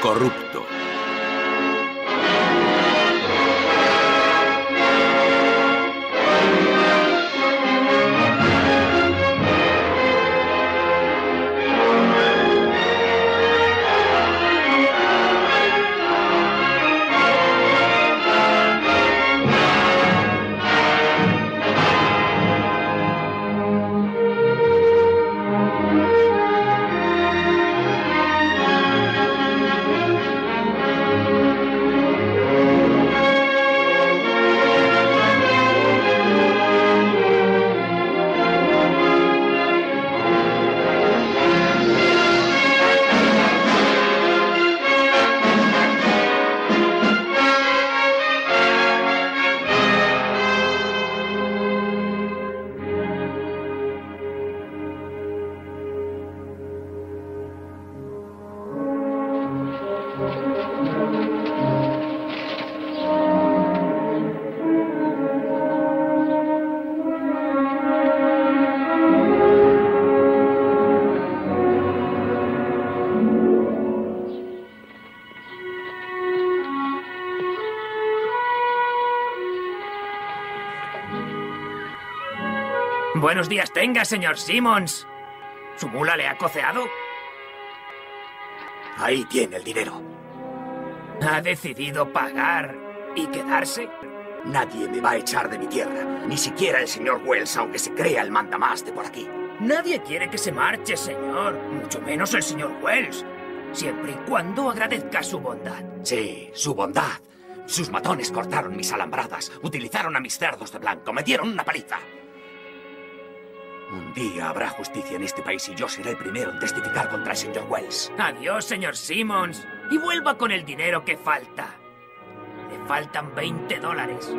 corrupto. Buenos días tenga, señor Simmons. ¿Su mula le ha coceado? Ahí tiene el dinero. ¿Ha decidido pagar y quedarse? Nadie me va a echar de mi tierra. Ni siquiera el señor Wells, aunque se crea el mandamás de por aquí. Nadie quiere que se marche, señor. Mucho menos el señor Wells. Siempre y cuando agradezca su bondad. Sí, su bondad. Sus matones cortaron mis alambradas, utilizaron a mis cerdos de blanco, me dieron una paliza. Un día habrá justicia en este país y yo seré el primero en testificar contra el señor Wells. Adiós, señor Simmons. Y vuelva con el dinero que falta. Le faltan 20 dólares.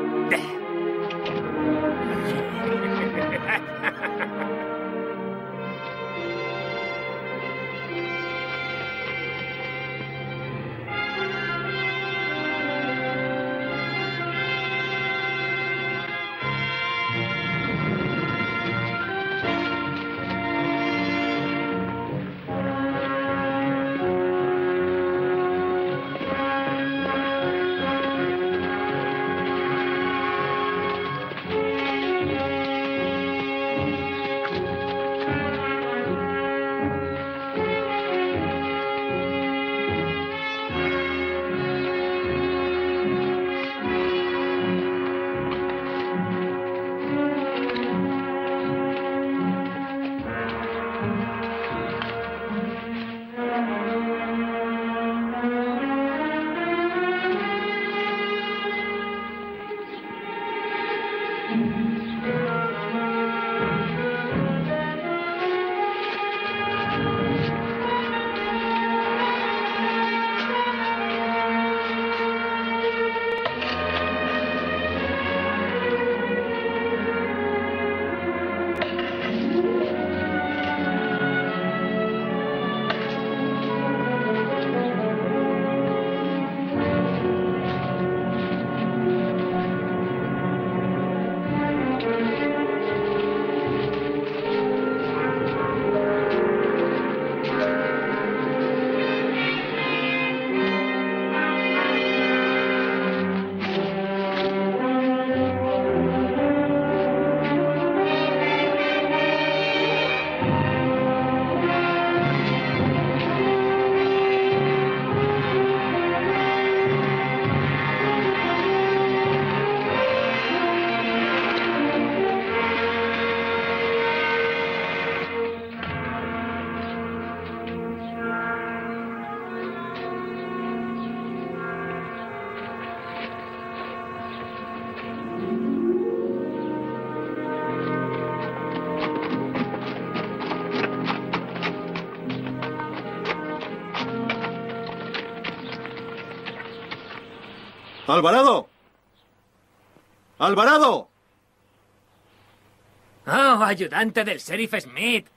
¡Alvarado! ¡Alvarado! Oh, ayudante del sheriff Smith.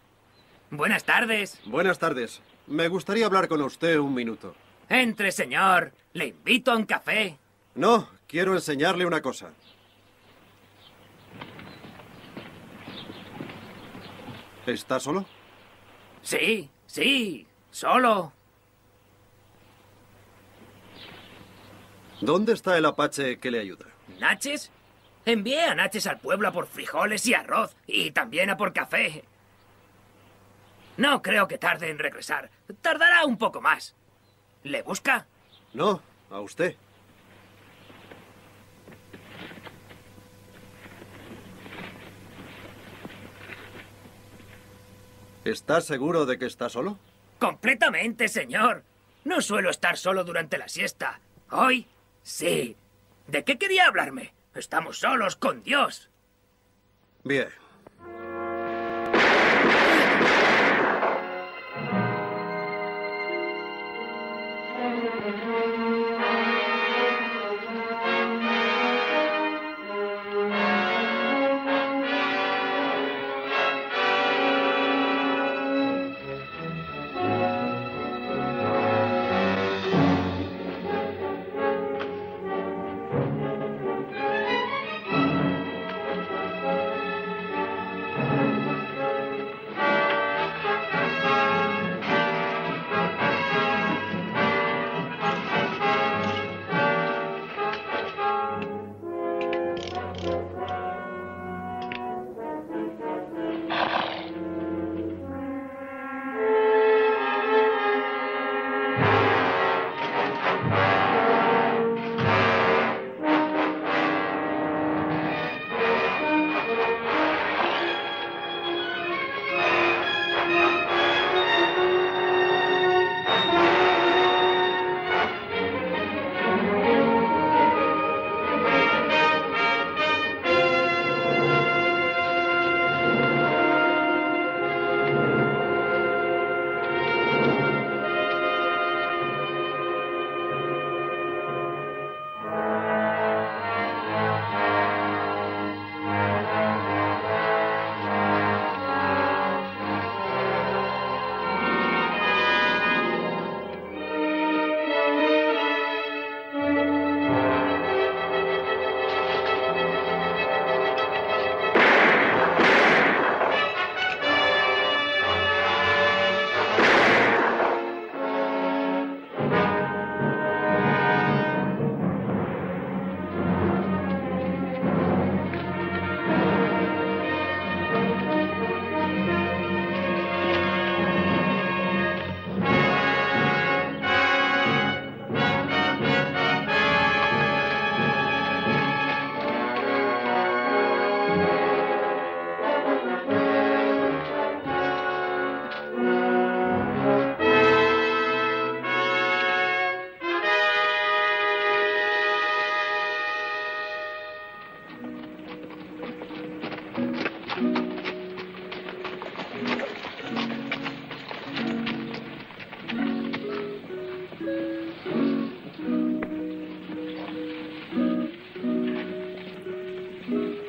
Buenas tardes. Buenas tardes. Me gustaría hablar con usted un minuto. Entre, señor. Le invito a un café. No, quiero enseñarle una cosa. ¿Está solo? Sí, sí, solo. ¿Dónde está el apache que le ayuda? ¿Naches? Envié a Naches al pueblo a por frijoles y arroz, y también a por café. No creo que tarde en regresar. Tardará un poco más. ¿Le busca? No, a usted. ¿Estás seguro de que está solo? Completamente, señor. No suelo estar solo durante la siesta. Hoy, sí. ¿De qué quería hablarme? Estamos solos con Dios. Bien.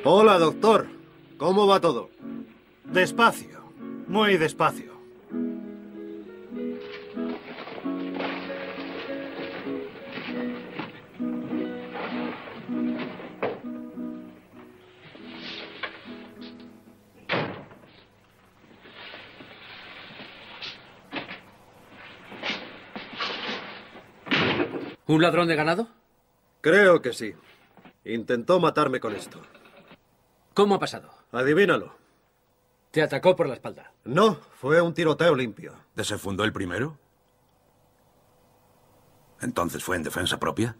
Hola, doctor. ¿Cómo va todo? Despacio, muy despacio. ¿Un ladrón de ganado? Creo que sí. Intentó matarme con esto. ¿Cómo ha pasado? Adivínalo. Te atacó por la espalda. No, fue un tiroteo limpio. ¿Desenfundó el primero? ¿Entonces fue en defensa propia?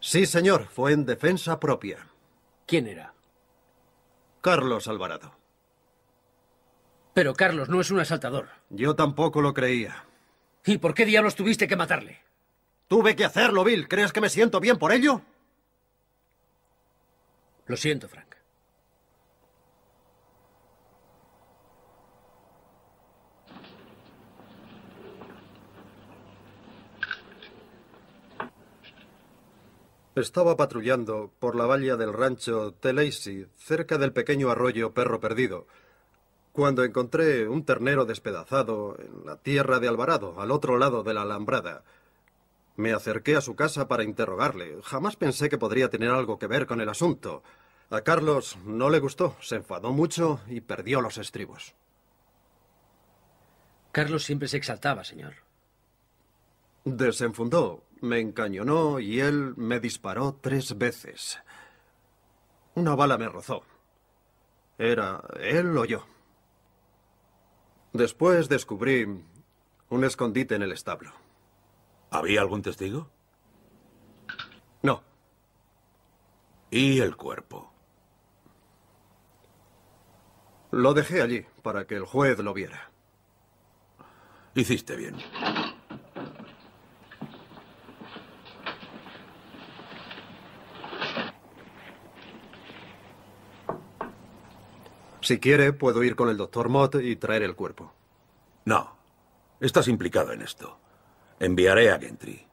Sí, señor, fue en defensa propia. ¿Quién era? Carlos Alvarado. Pero Carlos no es un asaltador. Yo tampoco lo creía. ¿Y por qué diablos tuviste que matarle? Tuve que hacerlo, Bill. ¿Crees que me siento bien por ello? Lo siento, Frank. Estaba patrullando por la valla del rancho Telacy, cerca del pequeño arroyo Perro Perdido, cuando encontré un ternero despedazado en la tierra de Alvarado, al otro lado de la alambrada. Me acerqué a su casa para interrogarle. Jamás pensé que podría tener algo que ver con el asunto. A Carlos no le gustó, se enfadó mucho y perdió los estribos. Carlos siempre se exaltaba, señor. Desenfundó me encañonó y él me disparó tres veces. Una bala me rozó. Era él o yo. Después descubrí un escondite en el establo. ¿Había algún testigo? No, ¿Y el cuerpo? Lo dejé allí para que el juez lo viera. Hiciste bien. Si quiere, puedo ir con el doctor Mott y traer el cuerpo. No. Estás implicado en esto. Enviaré a Gentry.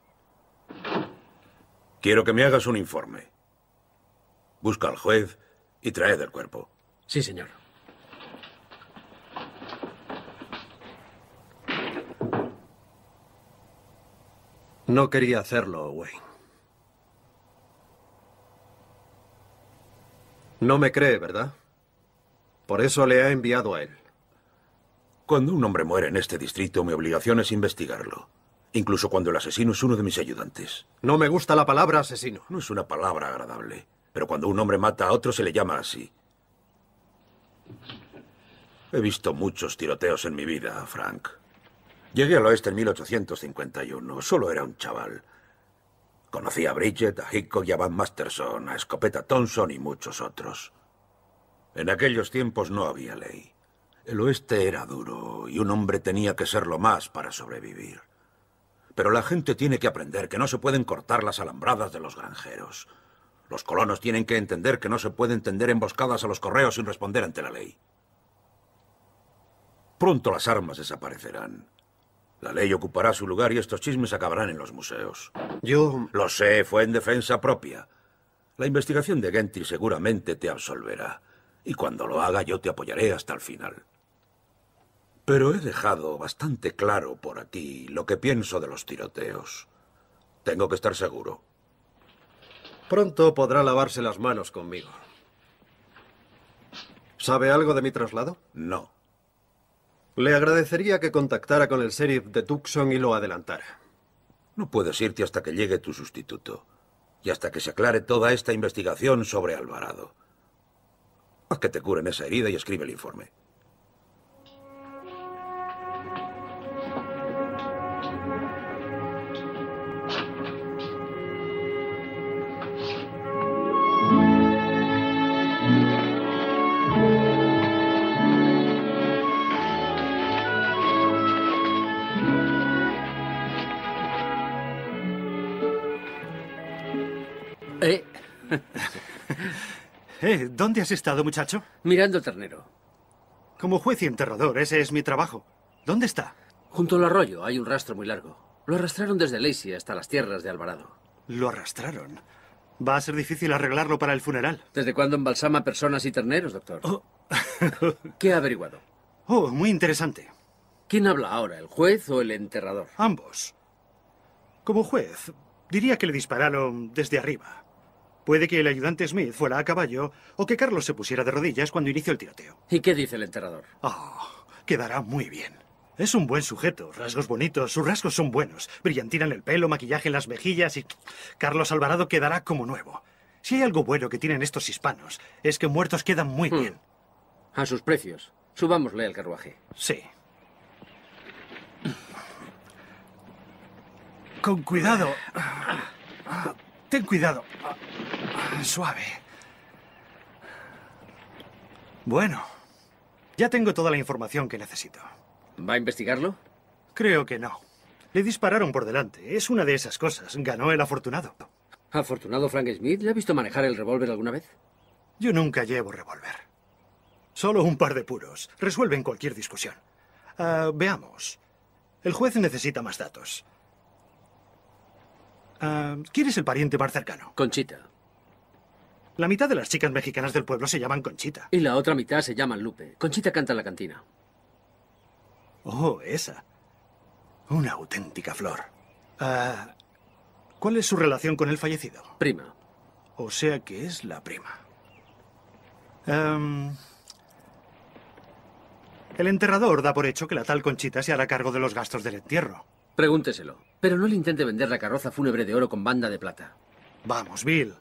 Quiero que me hagas un informe. Busca al juez y traed el cuerpo. Sí, señor. No quería hacerlo, Wayne. No me cree, ¿verdad? Por eso le ha enviado a él. Cuando un hombre muere en este distrito, mi obligación es investigarlo. Incluso cuando el asesino es uno de mis ayudantes. No me gusta la palabra asesino. No es una palabra agradable, pero cuando un hombre mata a otro se le llama así. He visto muchos tiroteos en mi vida, Frank. Llegué al oeste en 1851. Solo era un chaval. Conocí a Bridget, a Hickok y a Van Masterson, a Escopeta Thompson y muchos otros. En aquellos tiempos no había ley. El oeste era duro y un hombre tenía que serlo más para sobrevivir. Pero la gente tiene que aprender que no se pueden cortar las alambradas de los granjeros. Los colonos tienen que entender que no se pueden tender emboscadas a los correos sin responder ante la ley. Pronto las armas desaparecerán. La ley ocupará su lugar y estos chismes acabarán en los museos. Yo... Lo sé, fue en defensa propia. La investigación de Gentry seguramente te absolverá. Y cuando lo haga yo te apoyaré hasta el final. Pero he dejado bastante claro por aquí lo que pienso de los tiroteos. Tengo que estar seguro. Pronto podrá lavarse las manos conmigo. ¿Sabe algo de mi traslado? No. Le agradecería que contactara con el sheriff de Tucson y lo adelantara. No puedes irte hasta que llegue tu sustituto. Y hasta que se aclare toda esta investigación sobre Alvarado. Haz que te curen esa herida y escribe el informe. Eh, ¿Dónde has estado, muchacho? mirando el ternero. Como juez y enterrador, ese es mi trabajo. ¿Dónde está? Junto al arroyo hay un rastro muy largo. Lo arrastraron desde Lacey hasta las tierras de Alvarado. Lo arrastraron. Va a ser difícil arreglarlo para el funeral. ¿Desde cuándo embalsama personas y terneros, doctor? Oh. ¿Qué ha averiguado? Oh, muy interesante. ¿Quién habla ahora, el juez o el enterrador? Ambos. Como juez, diría que le dispararon desde arriba. Puede que el ayudante Smith fuera a caballo o que Carlos se pusiera de rodillas cuando inició el tiroteo. ¿Y qué dice el enterrador? Oh, quedará muy bien. Es un buen sujeto, rasgos bonitos, sus rasgos son buenos. Brillantina en el pelo, maquillaje en las mejillas y... Carlos Alvarado quedará como nuevo. Si hay algo bueno que tienen estos hispanos, es que muertos quedan muy Hmm. bien. A sus precios. Subámosle al carruaje. Sí. Con cuidado. Ten cuidado. Suave. Bueno, ya tengo toda la información que necesito. ¿Va a investigarlo? Creo que no. Le dispararon por delante. Es una de esas cosas. Ganó el afortunado. ¿Afortunado Frank Smith? ¿Le ha visto manejar el revólver alguna vez? Yo nunca llevo revólver. Solo un par de puros. Resuelven cualquier discusión. Ah, veamos. El juez necesita más datos. Ah, ¿Quién es el pariente más cercano? Conchita. La mitad de las chicas mexicanas del pueblo se llaman Conchita. Y la otra mitad se llama Lupe. Conchita canta en la cantina. Oh, esa. Una auténtica flor. Ah, ¿Cuál es su relación con el fallecido? Prima. O sea que es la prima. El enterrador da por hecho que la tal Conchita se hará cargo de los gastos del entierro. Pregúnteselo. Pero no le intente vender la carroza fúnebre de oro con banda de plata. Vamos, Bill.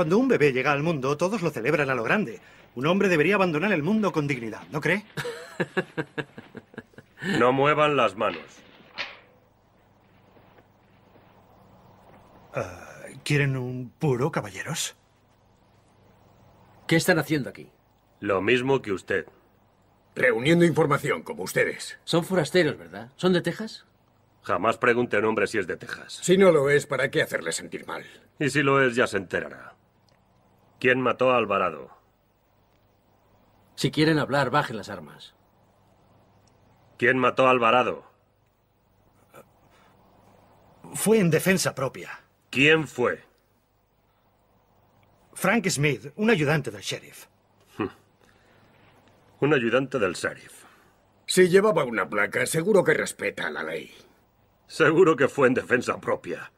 Cuando un bebé llega al mundo, todos lo celebran a lo grande. Un hombre debería abandonar el mundo con dignidad, ¿no cree? No muevan las manos. ¿Quieren un puro, caballeros? ¿Qué están haciendo aquí? Lo mismo que usted. Reuniendo información, como ustedes. Son forasteros, ¿verdad? ¿Son de Texas? Jamás pregunte a un hombre si es de Texas. Si no lo es, ¿para qué hacerle sentir mal? Y si lo es, ya se enterará. ¿Quién mató a Alvarado? Si quieren hablar, bajen las armas. ¿Quién mató a Alvarado? Fue en defensa propia. ¿Quién fue? Frank Smith, un ayudante del sheriff. Un ayudante del sheriff. Si llevaba una placa, seguro que respeta la ley. Seguro que fue en defensa propia.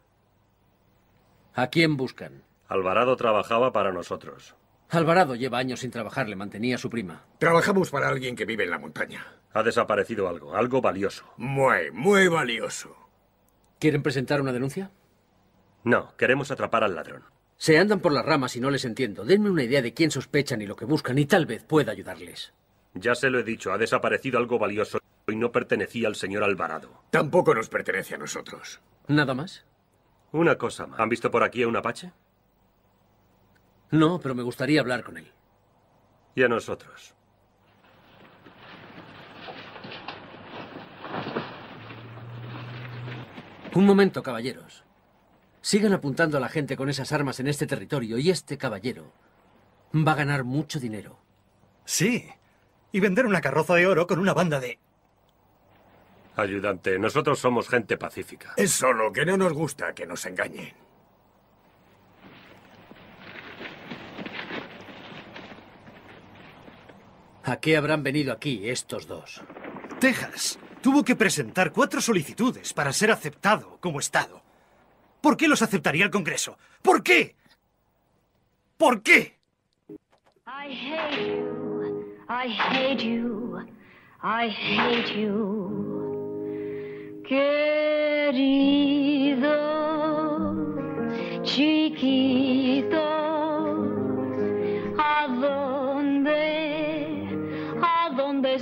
¿A quién buscan? Alvarado trabajaba para nosotros. Alvarado lleva años sin trabajar, le mantenía a su prima. Trabajamos para alguien que vive en la montaña. Ha desaparecido algo, algo valioso. Muy, muy valioso. ¿Quieren presentar una denuncia? No, queremos atrapar al ladrón. Se andan por las ramas y no les entiendo. Denme una idea de quién sospechan y lo que buscan y tal vez pueda ayudarles. Ya se lo he dicho, ha desaparecido algo valioso y no pertenecía al señor Alvarado. Tampoco nos pertenece a nosotros. ¿Nada más? Una cosa más. ¿Han visto por aquí a un apache? No, pero me gustaría hablar con él. Y a nosotros. Un momento, caballeros. Sigan apuntando a la gente con esas armas en este territorio y este caballero va a ganar mucho dinero. Sí. Y vender una carroza de oro con una banda de... Ayudante, nosotros somos gente pacífica. Es solo que no nos gusta que nos engañen. ¿A qué habrán venido aquí estos dos? Texas tuvo que presentar cuatro solicitudes para ser aceptado como Estado. ¿Por qué los aceptaría el Congreso? ¿Por qué? ¿Por qué? I hate you. I hate you. I hate you. Querido, chiquito,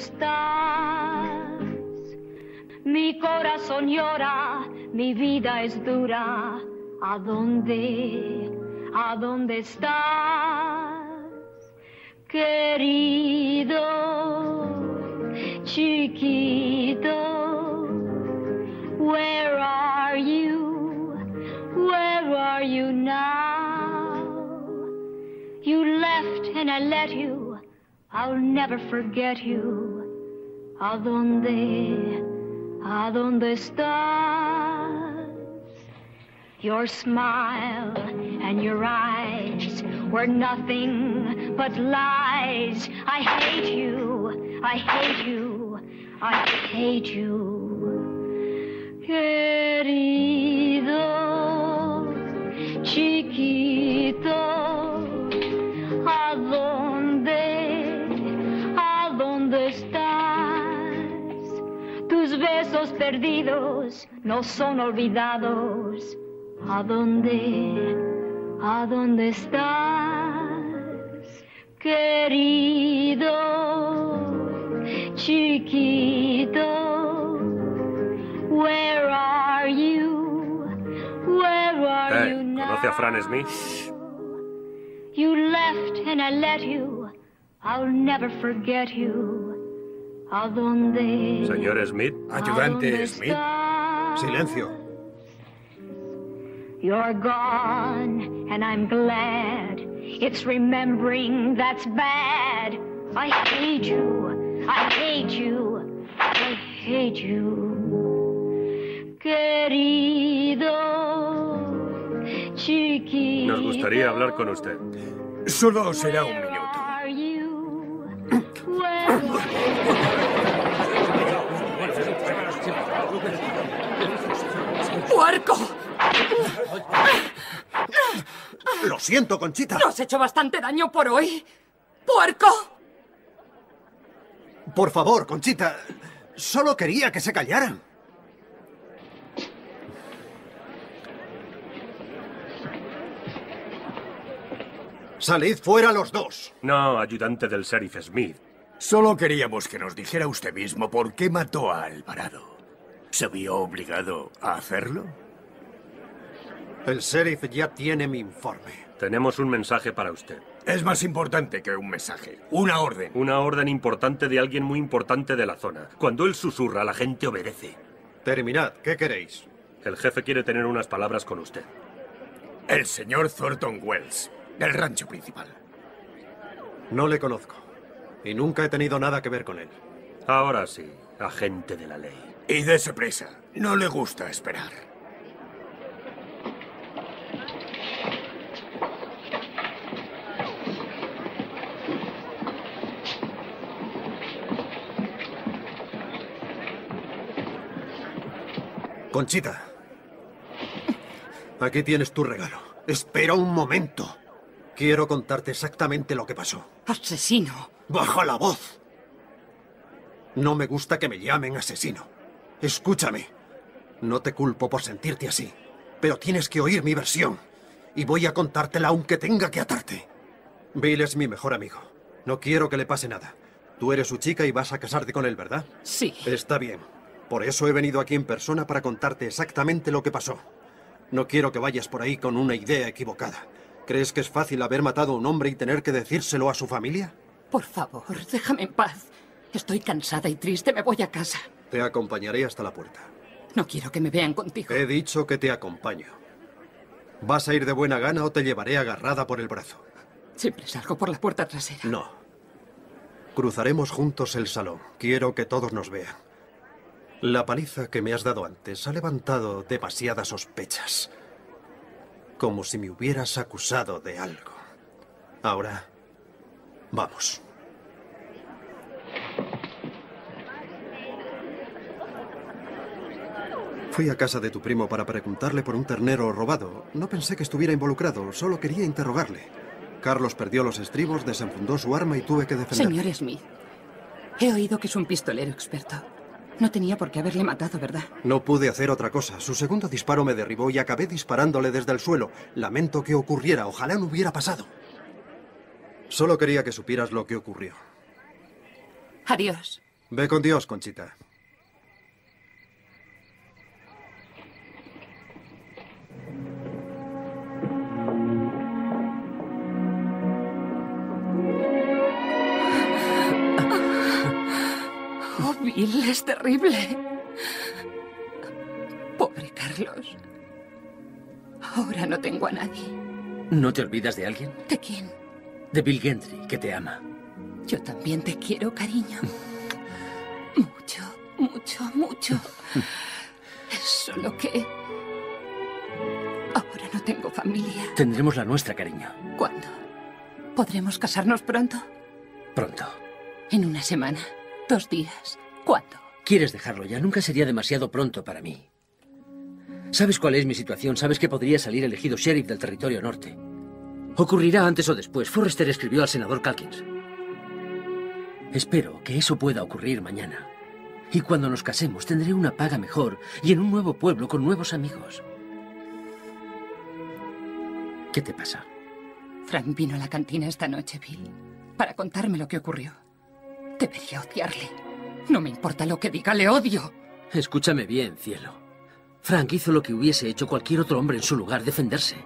estás? Mi corazón llora, mi vida es dura. ¿A dónde, a dónde estás? Querido, chiquito, where are you? Where are you now? You left and I let you. I'll never forget you. ¿A dónde, a dónde estás? Your smile and your eyes were nothing but lies. I hate you. I hate you. I hate you. Querido, chiquito, Tus besos perdidos no son olvidados. ¿A dónde, a dónde estás, querido, chiquito? Where are you? Where are Eh, you now? ¿Conoce a Fran Smith? You left and I let you. I'll never forget you. ¿A dónde? Señor Smith. ¿A dónde Smith. Silencio. You're gone, and I'm glad. It's remembering that's bad. I hate you. I hate you. I hate you. Querido, chiquito. Nos gustaría hablar con usted. Solo será un Lo siento, Conchita. Nos has hecho bastante daño por hoy. ¡Puerco! Por favor, Conchita. Solo quería que se callaran. Salid fuera los dos. No, ayudante del sheriff Smith. Solo queríamos que nos dijera usted mismo por qué mató a Alvarado. ¿Se vio obligado a hacerlo? El sheriff ya tiene mi informe. Tenemos un mensaje para usted. Es más importante que un mensaje. Una orden. Una orden importante de alguien muy importante de la zona. Cuando él susurra, la gente obedece. Terminad. ¿Qué queréis? El jefe quiere tener unas palabras con usted. El señor Thornton Wells, del rancho principal. No le conozco. Y nunca he tenido nada que ver con él. Ahora sí, agente de la ley. Y dése presa. No le gusta esperar. Conchita. Aquí tienes tu regalo. Espera un momento. Quiero contarte exactamente lo que pasó. Asesino. Baja la voz. No me gusta que me llamen asesino. Escúchame. No te culpo por sentirte así, pero tienes que oír mi versión. Y voy a contártela aunque tenga que atarte. Bill es mi mejor amigo. No quiero que le pase nada. Tú eres su chica y vas a casarte con él, ¿verdad? Sí. Está bien. Por eso he venido aquí en persona para contarte exactamente lo que pasó. No quiero que vayas por ahí con una idea equivocada. ¿Crees que es fácil haber matado a un hombre y tener que decírselo a su familia? Por favor, déjame en paz. Estoy cansada y triste, me voy a casa. Te acompañaré hasta la puerta. No quiero que me vean contigo. He dicho que te acompaño. ¿Vas a ir de buena gana o te llevaré agarrada por el brazo? Siempre salgo por la puerta trasera. No. Cruzaremos juntos el salón. Quiero que todos nos vean. La paliza que me has dado antes ha levantado demasiadas sospechas. Como si me hubieras acusado de algo. Ahora, vamos. Fui a casa de tu primo para preguntarle por un ternero robado. No pensé que estuviera involucrado, solo quería interrogarle. Carlos perdió los estribos, desenfundó su arma y tuve que defenderle. Señor Smith, he oído que es un pistolero experto. No tenía por qué haberle matado, ¿verdad? No pude hacer otra cosa. Su segundo disparo me derribó y acabé disparándole desde el suelo. Lamento que ocurriera. Ojalá no hubiera pasado. Solo quería que supieras lo que ocurrió. Adiós. Ve con Dios, Conchita. Es terrible. Pobre Carlos. Ahora no tengo a nadie. ¿No te olvidas de alguien? ¿De quién? De Bill Gentry, que te ama. Yo también te quiero, cariño. Mucho, mucho, mucho. Es solo que... Ahora no tengo familia. Tendremos la nuestra, cariño. ¿Cuándo? ¿Podremos casarnos pronto? Pronto. En una semana. Dos días. ¿Cuándo? ¿Quieres dejarlo ya? Nunca sería demasiado pronto para mí. ¿Sabes cuál es mi situación? ¿Sabes que podría salir elegido sheriff del territorio norte? Ocurrirá antes o después. Forrester escribió al senador Calkins. Espero que eso pueda ocurrir mañana. Y cuando nos casemos tendré una paga mejor y en un nuevo pueblo con nuevos amigos. ¿Qué te pasa? Frank vino a la cantina esta noche, Bill, para contarme lo que ocurrió. Debería odiarle. No me importa lo que diga, le odio. Escúchame bien, cielo. Frank hizo lo que hubiese hecho cualquier otro hombre en su lugar, defenderse.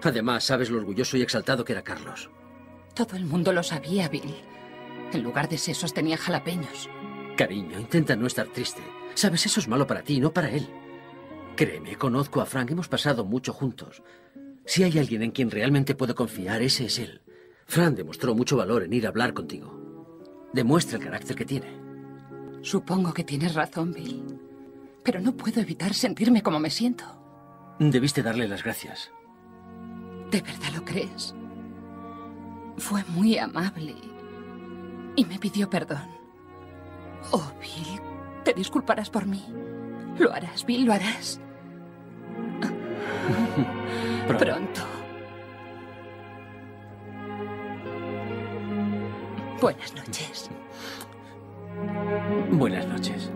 Además, sabes lo orgulloso y exaltado que era Carlos. Todo el mundo lo sabía, Bill. En lugar de sesos tenía jalapeños. Cariño, intenta no estar triste. Sabes, eso es malo para ti, no para él. Créeme, conozco a Frank, hemos pasado mucho juntos. Si hay alguien en quien realmente puedo confiar, ese es él. Frank demostró mucho valor en ir a hablar contigo. Demuestra el carácter que tiene. Supongo que tienes razón, Bill. Pero no puedo evitar sentirme como me siento. Debiste darle las gracias. ¿De verdad lo crees? Fue muy amable y me pidió perdón. Oh, Bill, te disculparás por mí. Lo harás, Bill, lo harás. Pronto. Pronto. Buenas noches. Buenas noches.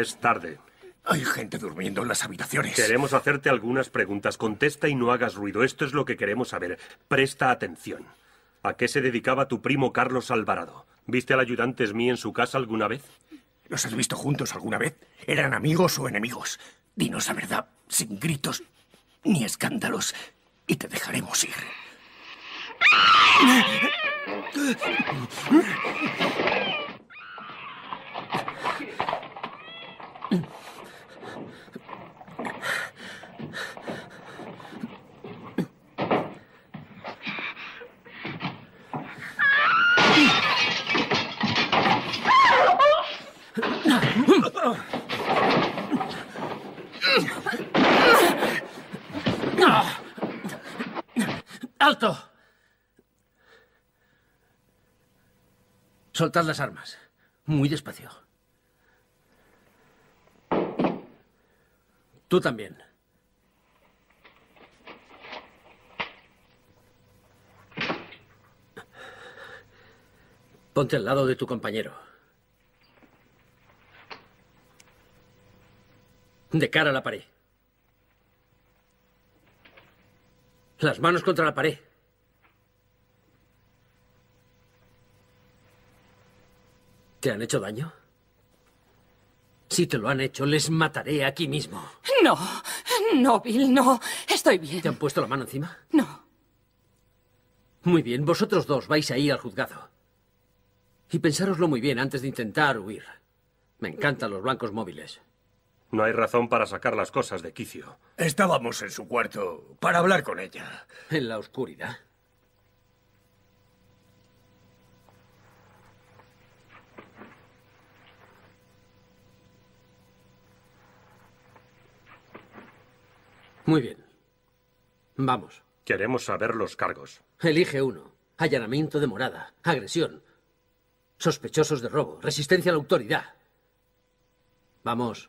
Es tarde. Hay gente durmiendo en las habitaciones. Queremos hacerte algunas preguntas. Contesta y no hagas ruido. Esto es lo que queremos saber. Presta atención. ¿A qué se dedicaba tu primo Carlos Alvarado? ¿Viste al ayudante Smee en su casa alguna vez? ¿Los has visto juntos alguna vez? ¿Eran amigos o enemigos? Dinos la verdad, sin gritos ni escándalos, y te dejaremos ir. ¡Alto! Soltad las armas. Muy despacio. Tú también. Ponte al lado de tu compañero. De cara a la pared. Las manos contra la pared. ¿Te han hecho daño? Si te lo han hecho, les mataré aquí mismo. No, no, Bill, no. Estoy bien. ¿Te han puesto la mano encima? No. Muy bien, vosotros dos vais a ir al juzgado. Y pensároslo muy bien antes de intentar huir. Me encantan los blancos móviles. No hay razón para sacar las cosas de quicio. Estábamos en su cuarto para hablar con ella. En la oscuridad. Muy bien. Vamos. Queremos saber los cargos. Elige uno. Allanamiento de morada. Agresión. Sospechosos de robo. Resistencia a la autoridad. Vamos.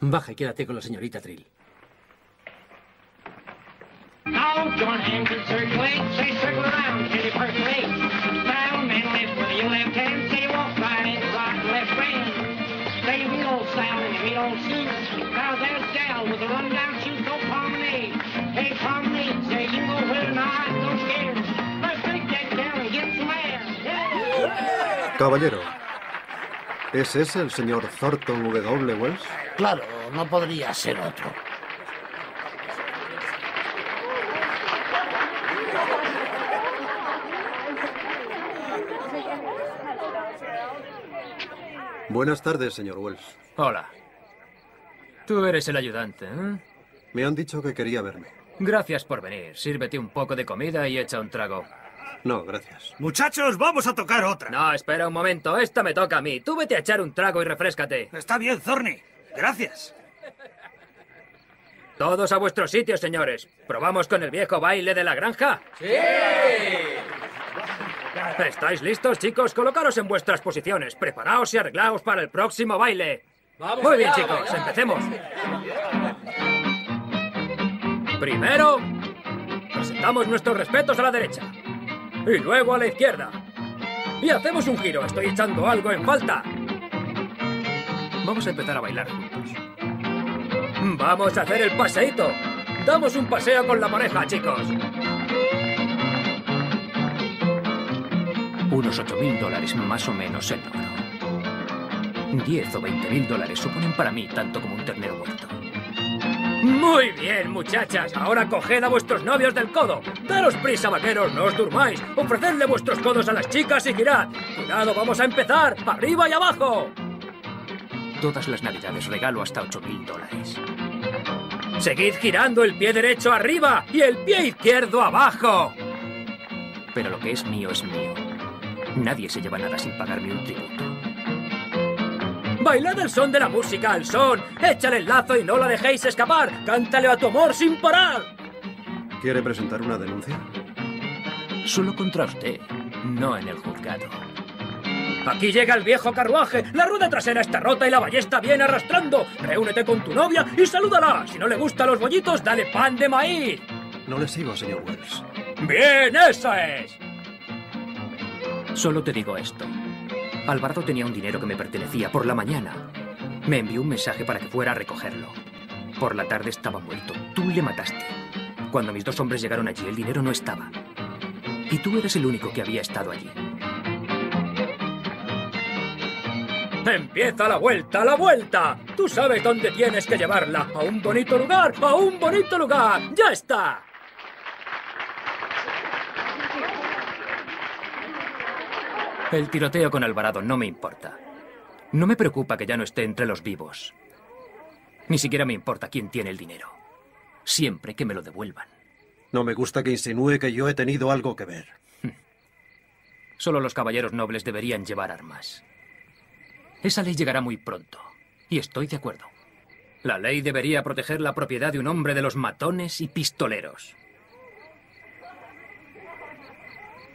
Baja y quédate con la señorita Trill. Now, join hands and circulate. Say circle around till you old suit. Now there's Dell with a rundown shoe. Go promenade. Hey, promenade. Say you go where and I go scared. Let's take that down and get some air. Yeah. Caballero, ¿es ese el señor Thornton W. Wells? Claro, no podría ser otro. Buenas tardes, señor Wells. Hola. Tú eres el ayudante, ¿eh? Me han dicho que quería verme. Gracias por venir. Sírvete un poco de comida y echa un trago. No, gracias. Muchachos, vamos a tocar otra. No, espera un momento. Esta me toca a mí. Tú vete a echar un trago y refréscate. Está bien, Thorny. Gracias. Todos a vuestros sitios, señores. ¿Probamos con el viejo baile de la granja? ¡Sí! ¿Estáis listos, chicos? Colocaros en vuestras posiciones. Preparaos y arreglaos para el próximo baile. Muy bien, chicos. Empecemos. Primero, presentamos nuestros respetos a la derecha. Y luego a la izquierda. Y hacemos un giro. Estoy echando algo en falta. Vamos a empezar a bailar juntos. Vamos a hacer el paseíto. Damos un paseo con la pareja, chicos. Unos 8 mil dólares más o menos en oro. 10 o 20 mil dólares suponen para mí tanto como un ternero muerto. Muy bien, muchachas. Ahora coged a vuestros novios del codo. Daros prisa, vaqueros, no os durmáis. Ofrecedle vuestros codos a las chicas y girad. Cuidado, vamos a empezar. Arriba y abajo. Todas las navidades regalo hasta 8 mil dólares. Seguid girando el pie derecho arriba y el pie izquierdo abajo. Pero lo que es mío es mío. Nadie se lleva nada sin pagarme un tributo. Bailad el son de la música, al son. Échale el lazo y no la dejéis escapar. Cántale a tu amor sin parar. ¿Quiere presentar una denuncia? Solo contra usted, no en el juzgado. Aquí llega el viejo carruaje. La rueda trasera está rota y la ballesta viene arrastrando. Reúnete con tu novia y salúdala. Si no le gustan los bollitos, dale pan de maíz. No le sigo, señor Wells. Bien, eso es. Solo te digo esto. Alvarado tenía un dinero que me pertenecía por la mañana. Me envió un mensaje para que fuera a recogerlo. Por la tarde estaba muerto. Tú le mataste. Cuando mis dos hombres llegaron allí, el dinero no estaba. Y tú eres el único que había estado allí. ¡Empieza la vuelta, la vuelta! Tú sabes dónde tienes que llevarla. A un bonito lugar, a un bonito lugar. ¡Ya está! El tiroteo con Alvarado no me importa. No me preocupa que ya no esté entre los vivos. Ni siquiera me importa quién tiene el dinero. Siempre que me lo devuelvan. No me gusta que insinúe que yo he tenido algo que ver. Solo los caballeros nobles deberían llevar armas. Esa ley llegará muy pronto. Y estoy de acuerdo. La ley debería proteger la propiedad de un hombre de los matones y pistoleros.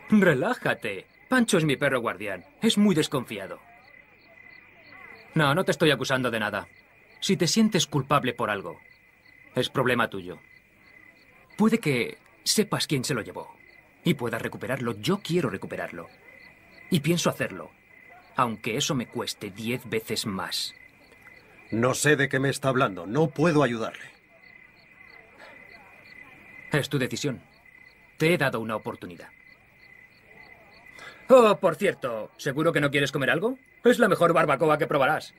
Relájate. Pancho es mi perro guardián. Es muy desconfiado. No, no te estoy acusando de nada. Si te sientes culpable por algo, es problema tuyo. Puede que sepas quién se lo llevó y puedas recuperarlo. Yo quiero recuperarlo. Y pienso hacerlo, aunque eso me cueste diez veces más. No sé de qué me está hablando. No puedo ayudarle. Es tu decisión. Te he dado una oportunidad. Oh, por cierto, ¿seguro que no quieres comer algo? Es la mejor barbacoa que probarás.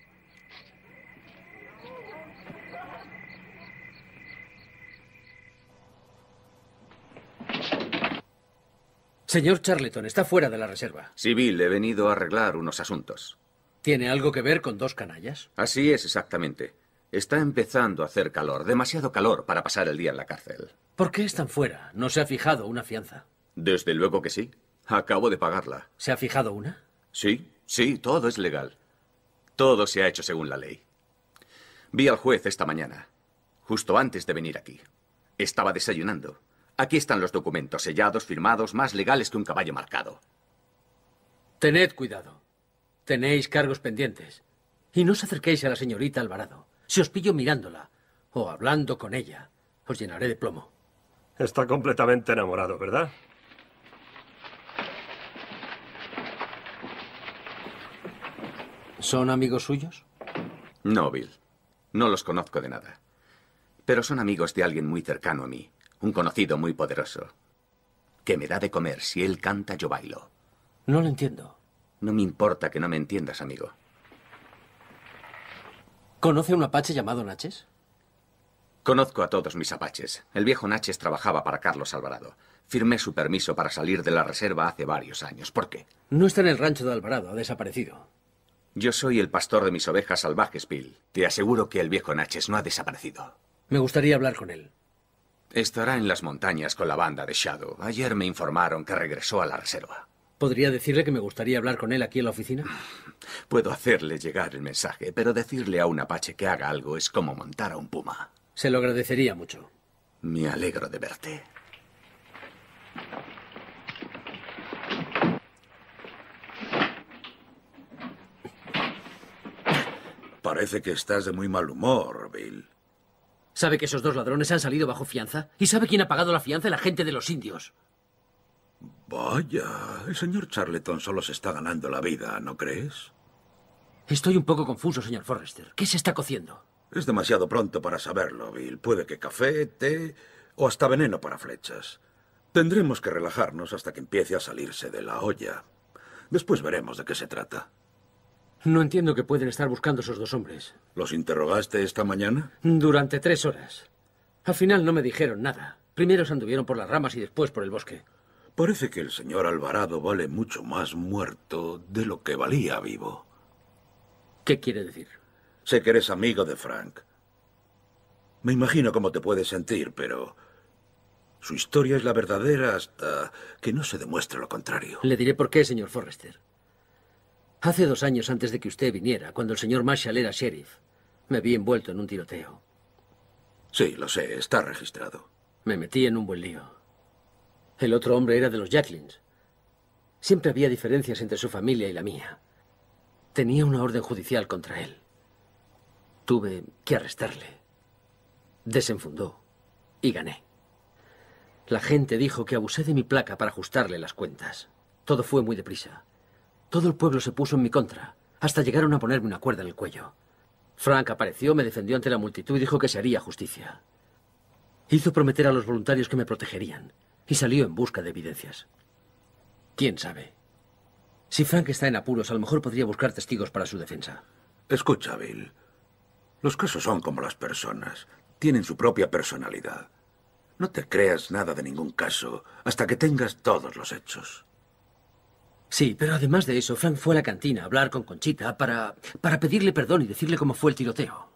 Señor Charleton, está fuera de la reserva. Sí, Bill, he venido a arreglar unos asuntos. ¿Tiene algo que ver con dos canallas? Así es, exactamente. Está empezando a hacer calor, demasiado calor para pasar el día en la cárcel. ¿Por qué están fuera? ¿No se ha fijado una fianza? Desde luego que sí. Acabo de pagarla. ¿Se ha fijado una? Sí, sí, todo es legal. Todo se ha hecho según la ley. Vi al juez esta mañana, justo antes de venir aquí. Estaba desayunando. Aquí están los documentos sellados, firmados, más legales que un caballo marcado. Tened cuidado. Tenéis cargos pendientes. Y no os acerquéis a la señorita Alvarado. Si os pillo mirándola o hablando con ella, os llenaré de plomo. Está completamente enamorado, ¿verdad? ¿Son amigos suyos? No, Bill. No los conozco de nada. Pero son amigos de alguien muy cercano a mí, un conocido muy poderoso, que me da de comer. Si él canta, yo bailo. No lo entiendo. No me importa que no me entiendas, amigo. ¿Conoce a un apache llamado Naches? Conozco a todos mis apaches. El viejo Naches trabajaba para Carlos Alvarado. Firmé su permiso para salir de la reserva hace varios años. ¿Por qué? No está en el rancho de Alvarado, ha desaparecido. Yo soy el pastor de mis ovejas salvajes, Bill. Te aseguro que el viejo Naches no ha desaparecido. Me gustaría hablar con él. Estará en las montañas con la banda de Shadow. Ayer me informaron que regresó a la reserva. ¿Podría decirle que me gustaría hablar con él aquí en la oficina? Puedo hacerle llegar el mensaje, pero decirle a un apache que haga algo es como montar a un puma. Se lo agradecería mucho. Me alegro de verte. Parece que estás de muy mal humor, Bill. ¿Sabe que esos dos ladrones han salido bajo fianza? ¿Y sabe quién ha pagado la fianza? La gente de los indios. Vaya, el señor Charleton solo se está ganando la vida, ¿no crees? Estoy un poco confuso, señor Forrester. ¿Qué se está cociendo? Es demasiado pronto para saberlo, Bill. Puede que café, té o hasta veneno para flechas. Tendremos que relajarnos hasta que empiece a salirse de la olla. Después veremos de qué se trata. No entiendo que pueden estar buscando esos dos hombres. ¿Los interrogaste esta mañana? Durante tres horas. Al final no me dijeron nada. Primero se anduvieron por las ramas y después por el bosque. Parece que el señor Alvarado vale mucho más muerto de lo que valía vivo. ¿Qué quiere decir? Sé que eres amigo de Frank. Me imagino cómo te puedes sentir, pero su historia es la verdadera hasta que no se demuestre lo contrario. Le diré por qué, señor Forrester. Hace dos años antes de que usted viniera, cuando el señor Marshall era sheriff, me vi envuelto en un tiroteo. Sí, lo sé, está registrado. Me metí en un buen lío. El otro hombre era de los Jacklins. Siempre había diferencias entre su familia y la mía. Tenía una orden judicial contra él. Tuve que arrestarle. Desenfundó y gané. La gente dijo que abusé de mi placa para ajustarle las cuentas. Todo fue muy deprisa. Todo el pueblo se puso en mi contra, hasta llegaron a ponerme una cuerda en el cuello. Frank apareció, me defendió ante la multitud y dijo que se haría justicia. Hizo prometer a los voluntarios que me protegerían y salió en busca de evidencias. ¿Quién sabe? Si Frank está en apuros, a lo mejor podría buscar testigos para su defensa. Escucha, Bill. Los casos son como las personas. Tienen su propia personalidad. No te creas nada de ningún caso hasta que tengas todos los hechos. Sí, pero además de eso, Frank fue a la cantina a hablar con Conchita para, para pedirle perdón y decirle cómo fue el tiroteo.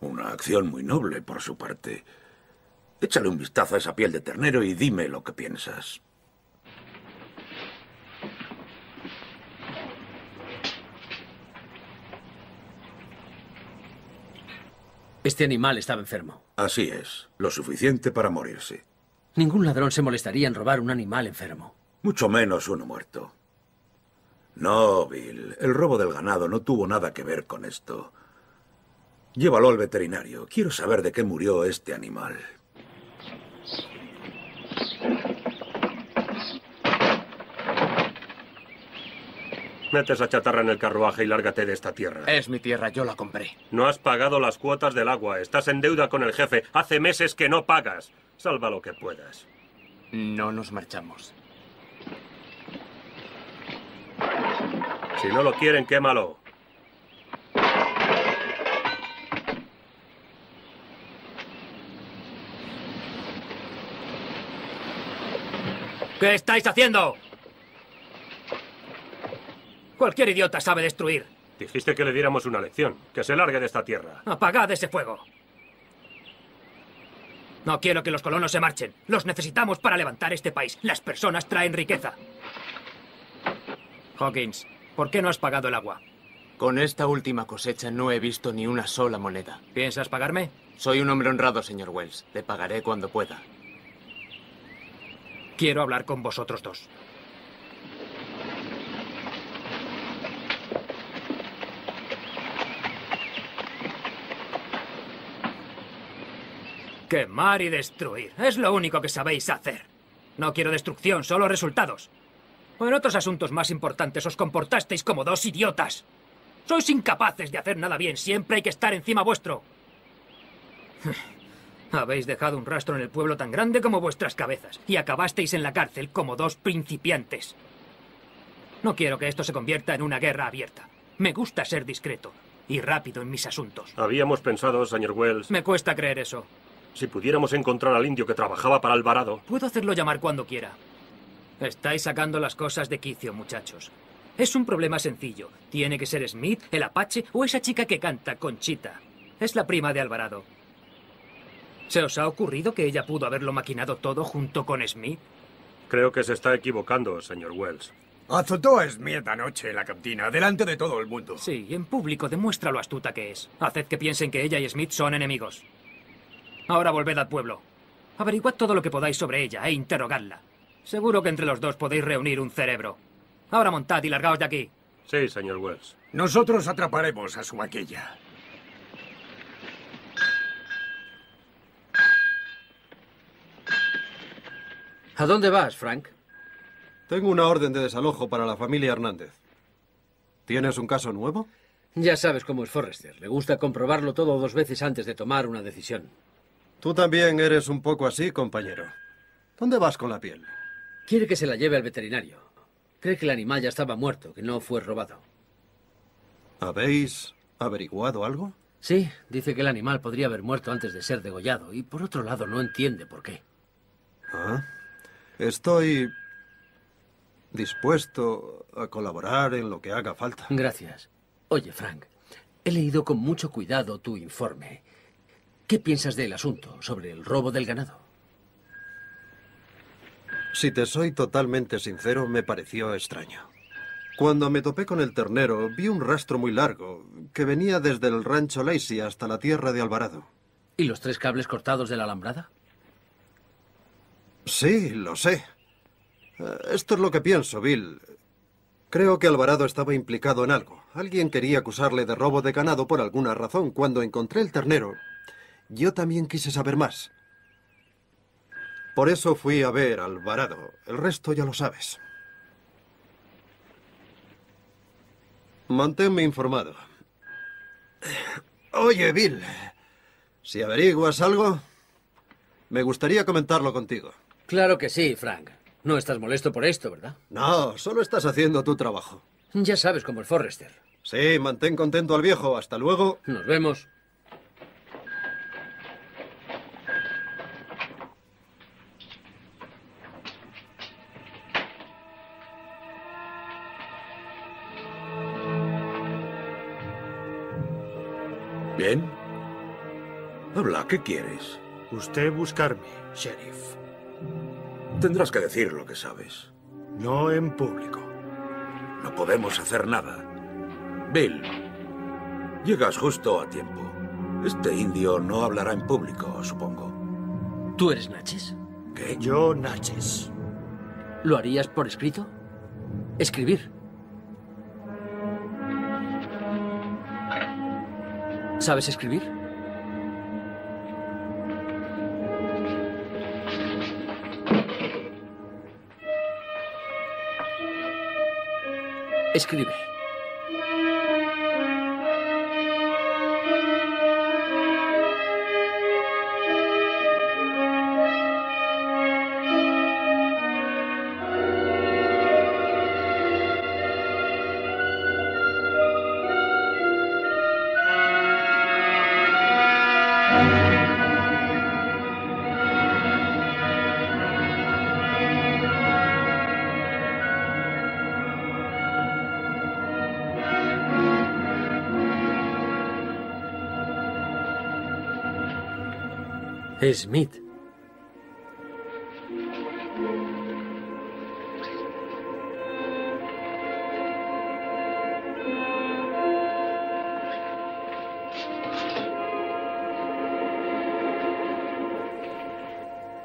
Una acción muy noble por su parte. Échale un vistazo a esa piel de ternero y dime lo que piensas. Este animal estaba enfermo. Así es, lo suficiente para morirse. Ningún ladrón se molestaría en robar un animal enfermo. Mucho menos uno muerto. No, Bill, el robo del ganado no tuvo nada que ver con esto. Llévalo al veterinario. Quiero saber de qué murió este animal. Mete esa chatarra en el carruaje y lárgate de esta tierra. Es mi tierra, yo la compré. No has pagado las cuotas del agua. Estás en deuda con el jefe. Hace meses que no pagas. Salva lo que puedas. No nos marchamos. Si no lo quieren, quémalo. ¿Qué estáis haciendo? Cualquier idiota sabe destruir. Dijiste que le diéramos una lección. Que se largue de esta tierra. Apagad ese fuego. No quiero que los colonos se marchen. Los necesitamos para levantar este país. Las personas traen riqueza. Hawkins, ¿por qué no has pagado el agua? Con esta última cosecha no he visto ni una sola moneda. ¿Piensas pagarme? Soy un hombre honrado, señor Wells. Le pagaré cuando pueda. Quiero hablar con vosotros dos. Quemar y destruir. Es lo único que sabéis hacer. No quiero destrucción, solo resultados. O en otros asuntos más importantes os comportasteis como dos idiotas. Sois incapaces de hacer nada bien, siempre hay que estar encima vuestro. Habéis dejado un rastro en el pueblo tan grande como vuestras cabezas y acabasteis en la cárcel como dos principiantes. No quiero que esto se convierta en una guerra abierta. Me gusta ser discreto y rápido en mis asuntos. Habíamos pensado, señor Wells. Me cuesta creer eso. Si pudiéramos encontrar al indio que trabajaba para Alvarado. Puedo hacerlo llamar cuando quiera. Estáis sacando las cosas de quicio, muchachos. Es un problema sencillo. Tiene que ser Smith, el Apache o esa chica que canta, Conchita. Es la prima de Alvarado. ¿Se os ha ocurrido que ella pudo haberlo maquinado todo junto con Smith? Creo que se está equivocando, señor Wells. Azotó a Smith anoche en la cantina, delante de todo el mundo. Sí, en público demuestra lo astuta que es. Haced que piensen que ella y Smith son enemigos. Ahora volved al pueblo. Averiguad todo lo que podáis sobre ella e interrogadla. Seguro que entre los dos podéis reunir un cerebro. Ahora montad y largaos de aquí. Sí, señor Wells. Nosotros atraparemos a su vaquilla. ¿A dónde vas, Frank? Tengo una orden de desalojo para la familia Hernández. ¿Tienes un caso nuevo? Ya sabes cómo es Forrester. Le gusta comprobarlo todo dos veces antes de tomar una decisión. Tú también eres un poco así, compañero. ¿Dónde vas con la piel? Quiere que se la lleve al veterinario. Cree que el animal ya estaba muerto, que no fue robado. ¿Habéis averiguado algo? Sí, dice que el animal podría haber muerto antes de ser degollado y por otro lado no entiende por qué. Ah, estoy dispuesto a colaborar en lo que haga falta. Gracias. Oye, Frank, he leído con mucho cuidado tu informe. ¿Qué piensas del asunto sobre el robo del ganado? Si te soy totalmente sincero, me pareció extraño. Cuando me topé con el ternero, vi un rastro muy largo que venía desde el rancho Lacey hasta la tierra de Alvarado. ¿Y los tres cables cortados de la alambrada? Sí, lo sé. Eh, Esto es lo que pienso, Bill. Creo que Alvarado estaba implicado en algo. Alguien quería acusarle de robo de ganado por alguna razón. Cuando encontré el ternero, yo también quise saber más. Por eso fui a ver Alvarado. El resto ya lo sabes. Manténme informado. Oye, Bill, si averiguas algo, me gustaría comentarlo contigo. Claro que sí, Frank. No estás molesto por esto, ¿verdad? No, solo estás haciendo tu trabajo. Ya sabes cómo el Forrester. Sí, mantén contento al viejo. Hasta luego. Nos vemos. Bien. Habla, ¿qué quieres? Usted buscarme, sheriff. Tendrás que decir lo que sabes. No en público. No podemos hacer nada. Bill, llegas justo a tiempo. Este indio no hablará en público, supongo. ¿Tú eres Natchez? ¿Qué? Yo, Natchez. ¿Lo harías por escrito? Escribir. ¿Sabes escribir? Escribe. Smith.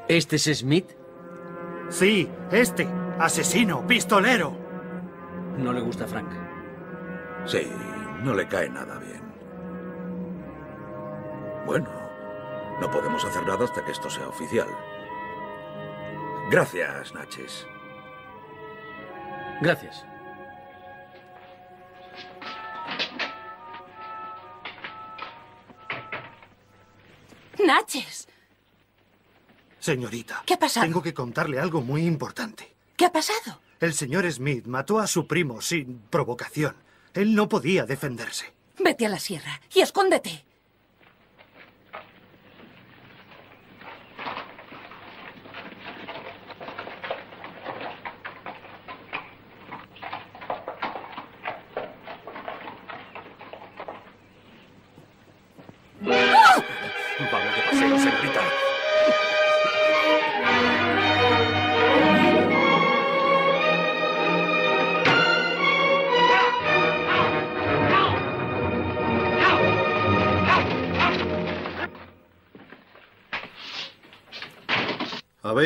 ¿Este es Smith? Sí, este. Asesino, pistolero. No le gusta a Frank. Sí, no le cae nada bien. No podemos hacer nada hasta que esto sea oficial. Gracias, Natchez. Gracias. Natchez. Señorita. ¿Qué ha pasado? Tengo que contarle algo muy importante. ¿Qué ha pasado? El señor Smith mató a su primo sin provocación. Él no podía defenderse. Vete a la sierra y escóndete.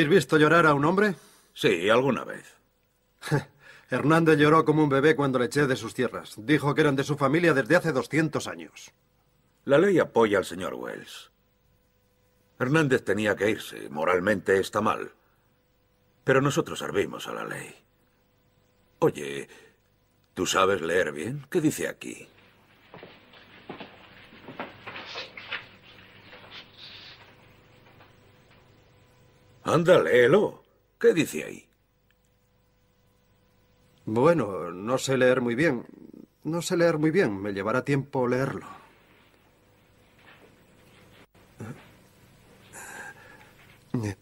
¿Habéis visto llorar a un hombre? Sí, alguna vez. Hernández lloró como un bebé cuando le eché de sus tierras. Dijo que eran de su familia desde hace 200 años. La ley apoya al señor Wells. Hernández tenía que irse. Moralmente está mal. Pero nosotros servimos a la ley. Oye, ¿tú sabes leer bien? ¿Qué dice aquí? Anda, léelo. ¿Qué dice ahí? Bueno, no sé leer muy bien. No sé leer muy bien. Me llevará tiempo leerlo.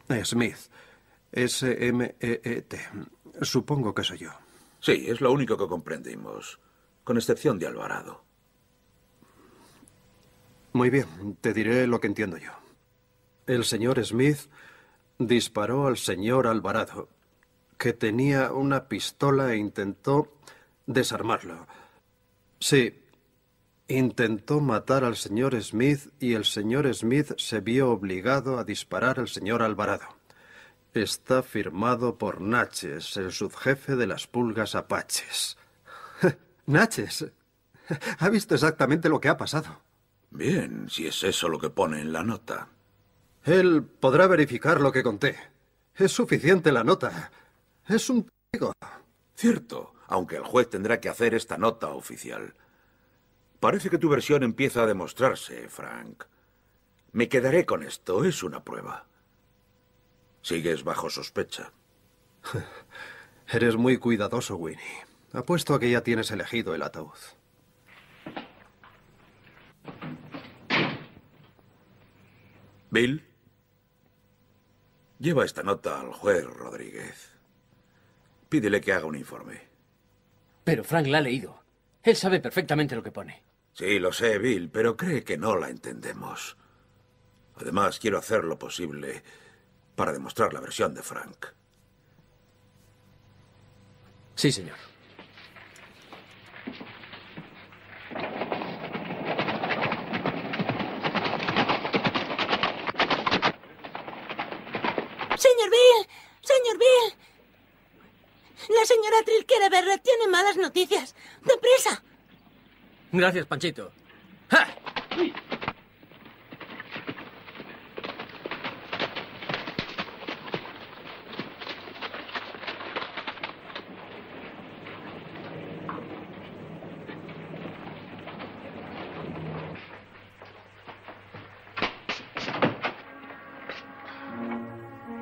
Eh, Smith. S-M-E-E-T. Supongo que soy yo. Sí, es lo único que comprendimos. Con excepción de Alvarado. Muy bien, te diré lo que entiendo yo. El señor Smith disparó al señor Alvarado, que tenía una pistola e intentó desarmarlo. Sí, intentó matar al señor Smith y el señor Smith se vio obligado a disparar al señor Alvarado. Está firmado por Natchez, el subjefe de las pulgas apaches. Natchez. Ha visto exactamente lo que ha pasado. Bien, si es eso lo que pone en la nota. Él podrá verificar lo que conté. Es suficiente la nota. Es un testigo. Cierto. aunque el juez tendrá que hacer esta nota oficial. Parece que tu versión empieza a demostrarse, Frank. Me quedaré con esto, es una prueba. Sigues bajo sospecha. Eres muy cuidadoso, Winnie. Apuesto a que ya tienes elegido el ataúd. Bill, lleva esta nota al juez Rodríguez. Pídele que haga un informe. Pero Frank la ha leído. Él sabe perfectamente lo que pone. Sí, lo sé, Bill, pero cree que no la entendemos. Además, quiero hacer lo posible para demostrar la versión de Frank. Sí, señor. Señor Bill, señor Bill. La señora Trill quiere verle. Tiene malas noticias. ¡Deprisa! Gracias, Panchito.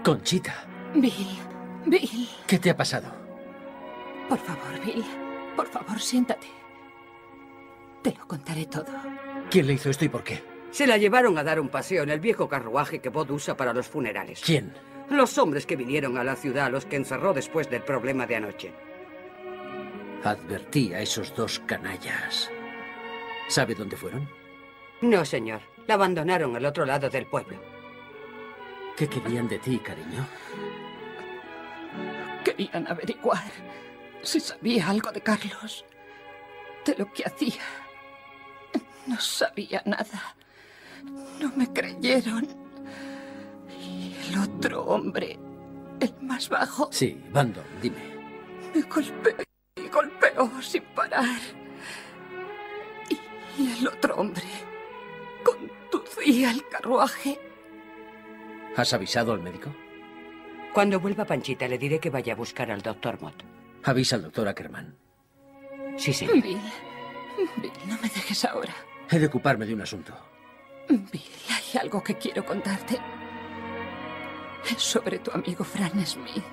Conchita, Bill, Bill, ¿qué te ha pasado? por favor, Bill. Por favor, siéntate. Te lo contaré todo. ¿Quién le hizo esto y por qué? Se la llevaron a dar un paseo en el viejo carruaje que Bod usa para los funerales. ¿Quién? Los hombres que vinieron a la ciudad, los que encerró después del problema de anoche. Advertí a esos dos canallas. ¿Sabe dónde fueron? No, señor. La abandonaron al otro lado del pueblo. ¿Qué querían de ti, cariño? Querían averiguar si sabía algo de Carlos, de lo que hacía. No sabía nada. No me creyeron. Y el otro hombre, el más bajo, Sí, Bandon, dime. me golpeó y golpeó sin parar. Y, y el otro hombre conducía el carruaje. ¿Has avisado al médico? Cuando vuelva Panchita, le diré que vaya a buscar al doctor Mott. Avisa al doctor Ackerman. Sí, sí. Bill, Bill, no me dejes ahora. He de ocuparme de un asunto. Bill, hay algo que quiero contarte. Es sobre tu amigo Fran Smith.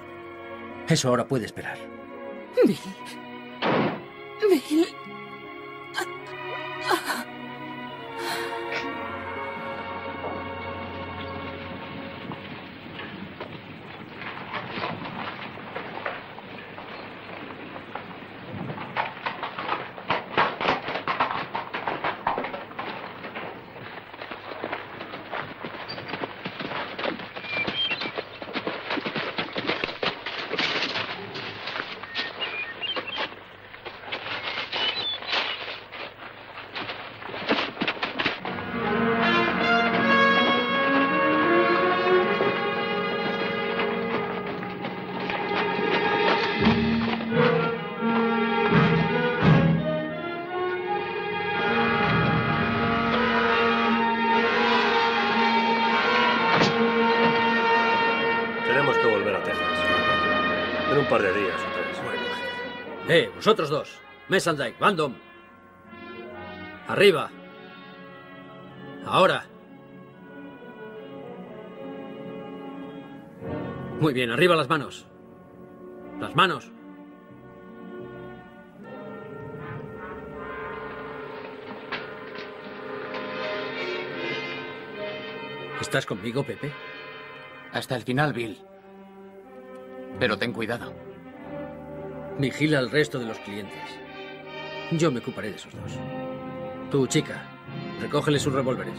Eso ahora puede esperar. Bill. Bill. Tenemos Vosotros dos. Messaldike, Bandom. Arriba. Ahora. Muy bien, arriba las manos. Las manos. ¿Estás conmigo, Pepe? Hasta el final, Bill. Pero ten cuidado. Vigila al resto de los clientes. Yo me ocuparé de esos dos. Tú, chica, recógele sus revólveres.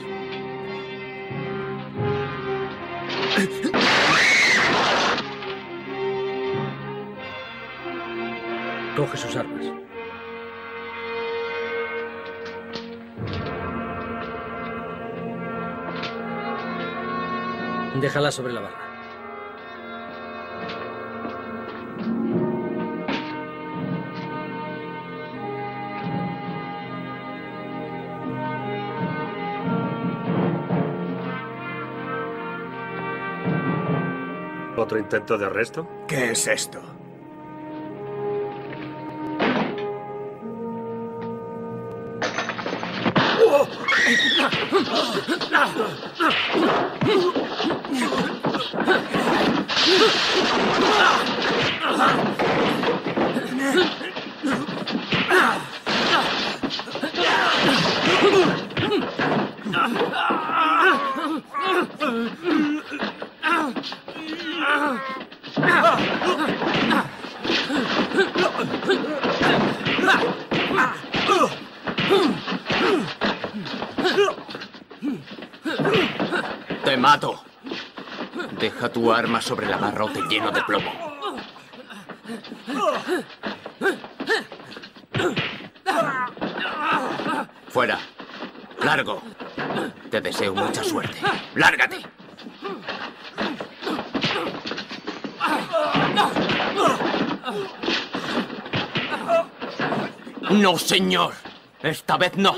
Coge sus armas. Déjala sobre la barra. ¿Otro intento de arresto? ¿Qué es esto? Agarrote lleno de plomo. Fuera. Largo. Te deseo mucha suerte. Lárgate. No, señor. Esta vez no.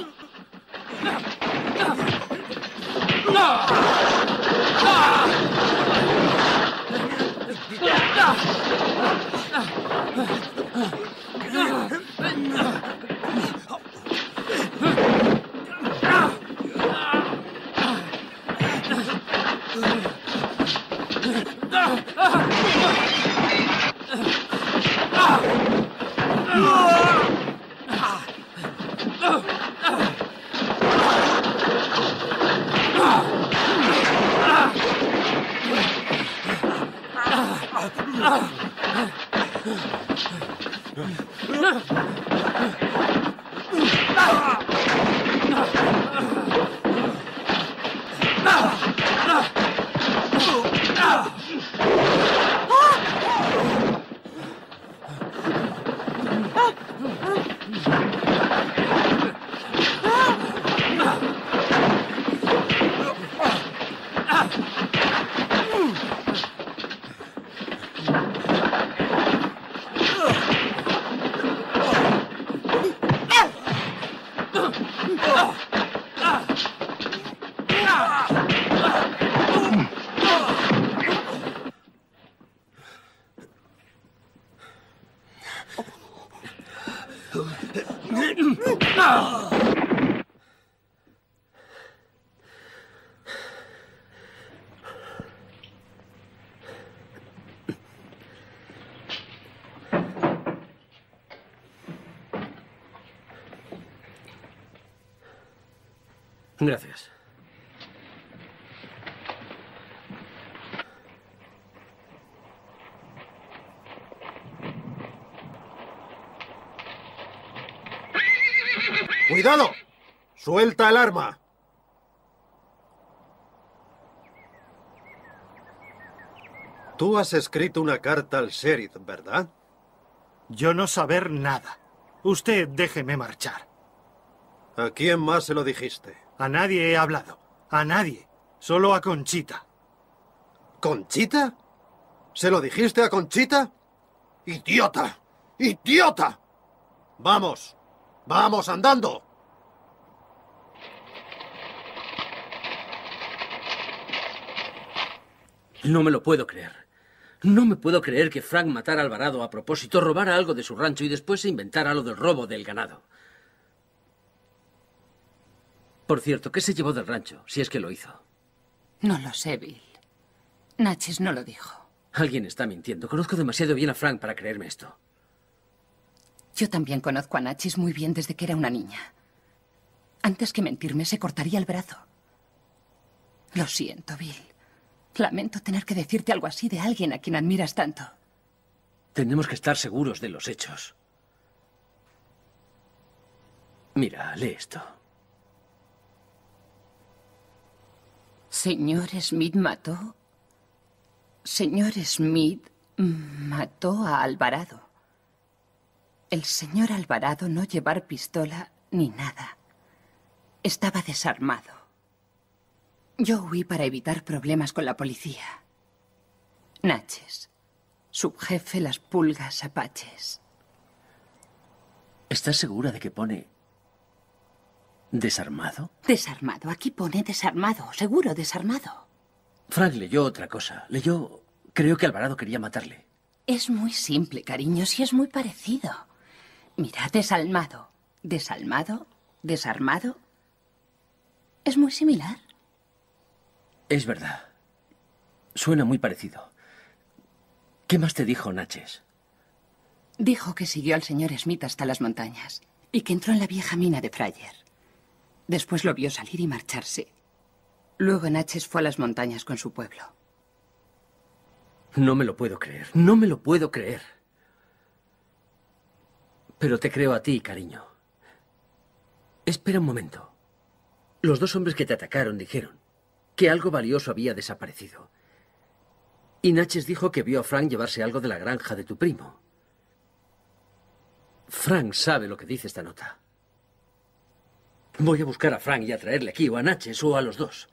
Huh? ¡Cuidado! ¡Suelta el arma! Tú has escrito una carta al sheriff, ¿verdad? Yo no saber nada. Usted déjeme marchar. ¿A quién más se lo dijiste? A nadie he hablado. A nadie. Solo a Conchita. ¿Conchita? ¿Se lo dijiste a Conchita? ¡Idiota! ¡Idiota! Vamos. Vamos andando. No me lo puedo creer. No me puedo creer que Frank matara a Alvarado a propósito, robara algo de su rancho y después se inventara lo del robo del ganado. Por cierto, ¿qué se llevó del rancho, si es que lo hizo? No lo sé, Bill. Natchez no lo dijo. Alguien está mintiendo. Conozco demasiado bien a Frank para creerme esto. Yo también conozco a Natchez muy bien desde que era una niña. Antes que mentirme, se cortaría el brazo. Lo siento, Bill. Lamento tener que decirte algo así de alguien a quien admiras tanto. Tenemos que estar seguros de los hechos. Mira, lee esto. Señor Smith mató. Señor Smith mató a Alvarado. El señor Alvarado no llevar pistola ni nada. Estaba desarmado. Yo huí para evitar problemas con la policía. Natchez, subjefe las pulgas apaches. ¿Estás segura de que pone desarmado? Desarmado. Aquí pone desarmado. Seguro desarmado. Frank leyó otra cosa. Leyó... Creo que Alvarado quería matarle. Es muy simple, cariño, si es muy parecido. Mira, desalmado, desalmado, desarmado. Es muy similar. Es verdad. Suena muy parecido. ¿Qué más te dijo Natchez? Dijo que siguió al señor Smith hasta las montañas y que entró en la vieja mina de Fryer. Después lo vio salir y marcharse. Luego Natchez fue a las montañas con su pueblo. No me lo puedo creer. No me lo puedo creer. Pero te creo a ti, cariño. Espera un momento. Los dos hombres que te atacaron dijeron que algo valioso había desaparecido. Y Natchez dijo que vio a Frank llevarse algo de la granja de tu primo. Frank sabe lo que dice esta nota. Voy a buscar a Frank y a traerle aquí, o a Natchez, o a los dos.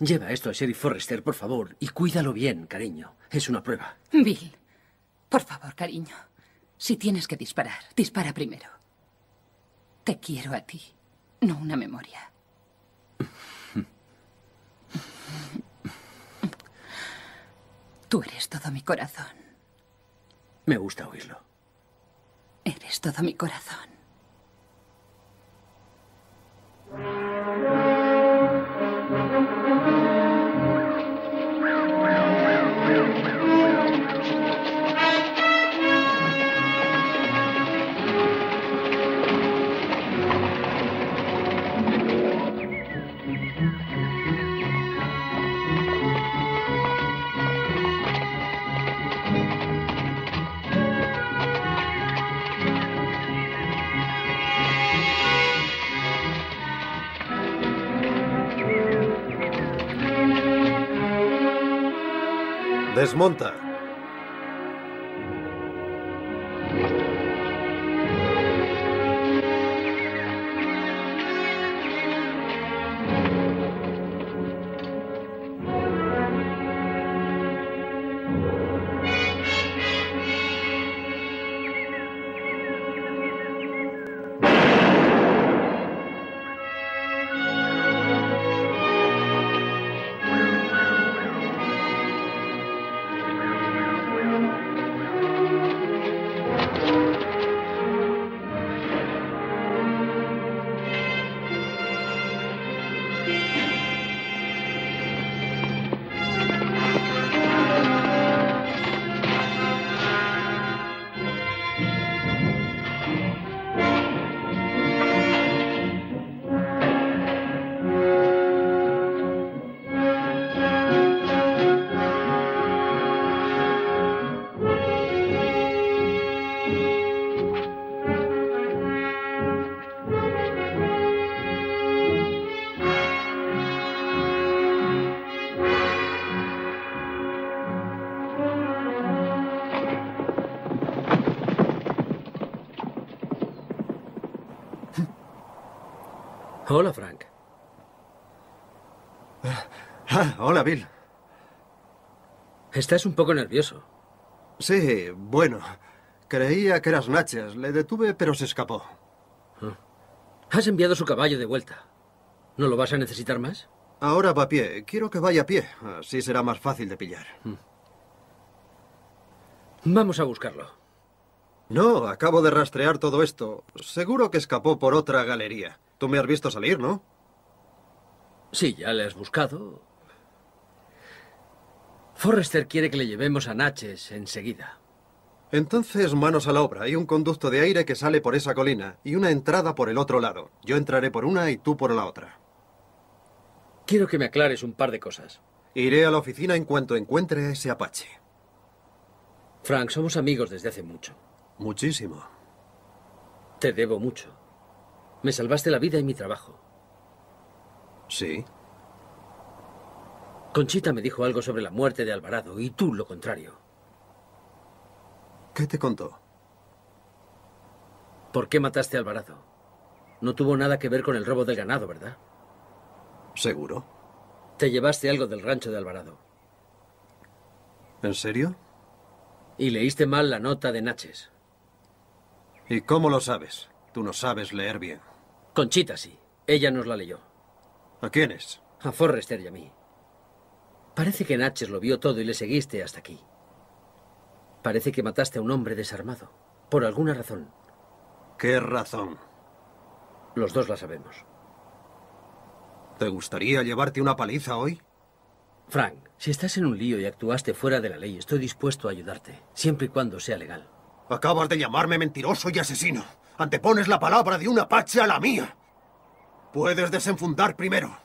Lleva esto a Sheriff Forrester, por favor, y cuídalo bien, cariño. Es una prueba. Bill, por favor, cariño. Si tienes que disparar, dispara primero. Te quiero a ti, no una memoria. Tú eres todo mi corazón. Me gusta oírlo. Eres todo mi corazón. Desmonta. Hola, Frank. Ah, hola, Bill. Estás un poco nervioso. Sí, bueno. Creía que eras Natchez. Le detuve, pero se escapó. Has enviado su caballo de vuelta. ¿No lo vas a necesitar más? Ahora va a pie. Quiero que vaya a pie. Así será más fácil de pillar. Vamos a buscarlo. No, acabo de rastrear todo esto. Seguro que escapó por otra galería. Tú me has visto salir, ¿no? Sí, ya le has buscado. Forrester quiere que le llevemos a Natchez enseguida. Entonces, manos a la obra. Hay un conducto de aire que sale por esa colina y una entrada por el otro lado. Yo entraré por una y tú por la otra. Quiero que me aclares un par de cosas. Iré a la oficina en cuanto encuentre a ese Apache. Frank, somos amigos desde hace mucho. Muchísimo. Te debo mucho. Me salvaste la vida y mi trabajo. ¿Sí? Conchita me dijo algo sobre la muerte de Alvarado y tú lo contrario. ¿Qué te contó? ¿Por qué mataste a Alvarado? No tuvo nada que ver con el robo del ganado, ¿verdad? ¿Seguro? Te llevaste algo del rancho de Alvarado. ¿En serio? Y leíste mal la nota de Natchez. ¿Y cómo lo sabes? Tú no sabes leer bien. Conchita sí. Ella nos la leyó. ¿A quiénes? A Forrester y a mí. Parece que Natchez lo vio todo y le seguiste hasta aquí. Parece que mataste a un hombre desarmado. Por alguna razón. ¿Qué razón? Los dos la sabemos. ¿Te gustaría llevarte una paliza hoy? Frank, si estás en un lío y actuaste fuera de la ley, estoy dispuesto a ayudarte, siempre y cuando sea legal. Acabas de llamarme mentiroso y asesino. Antepones la palabra de un apache a la mía. Puedes desenfundar primero.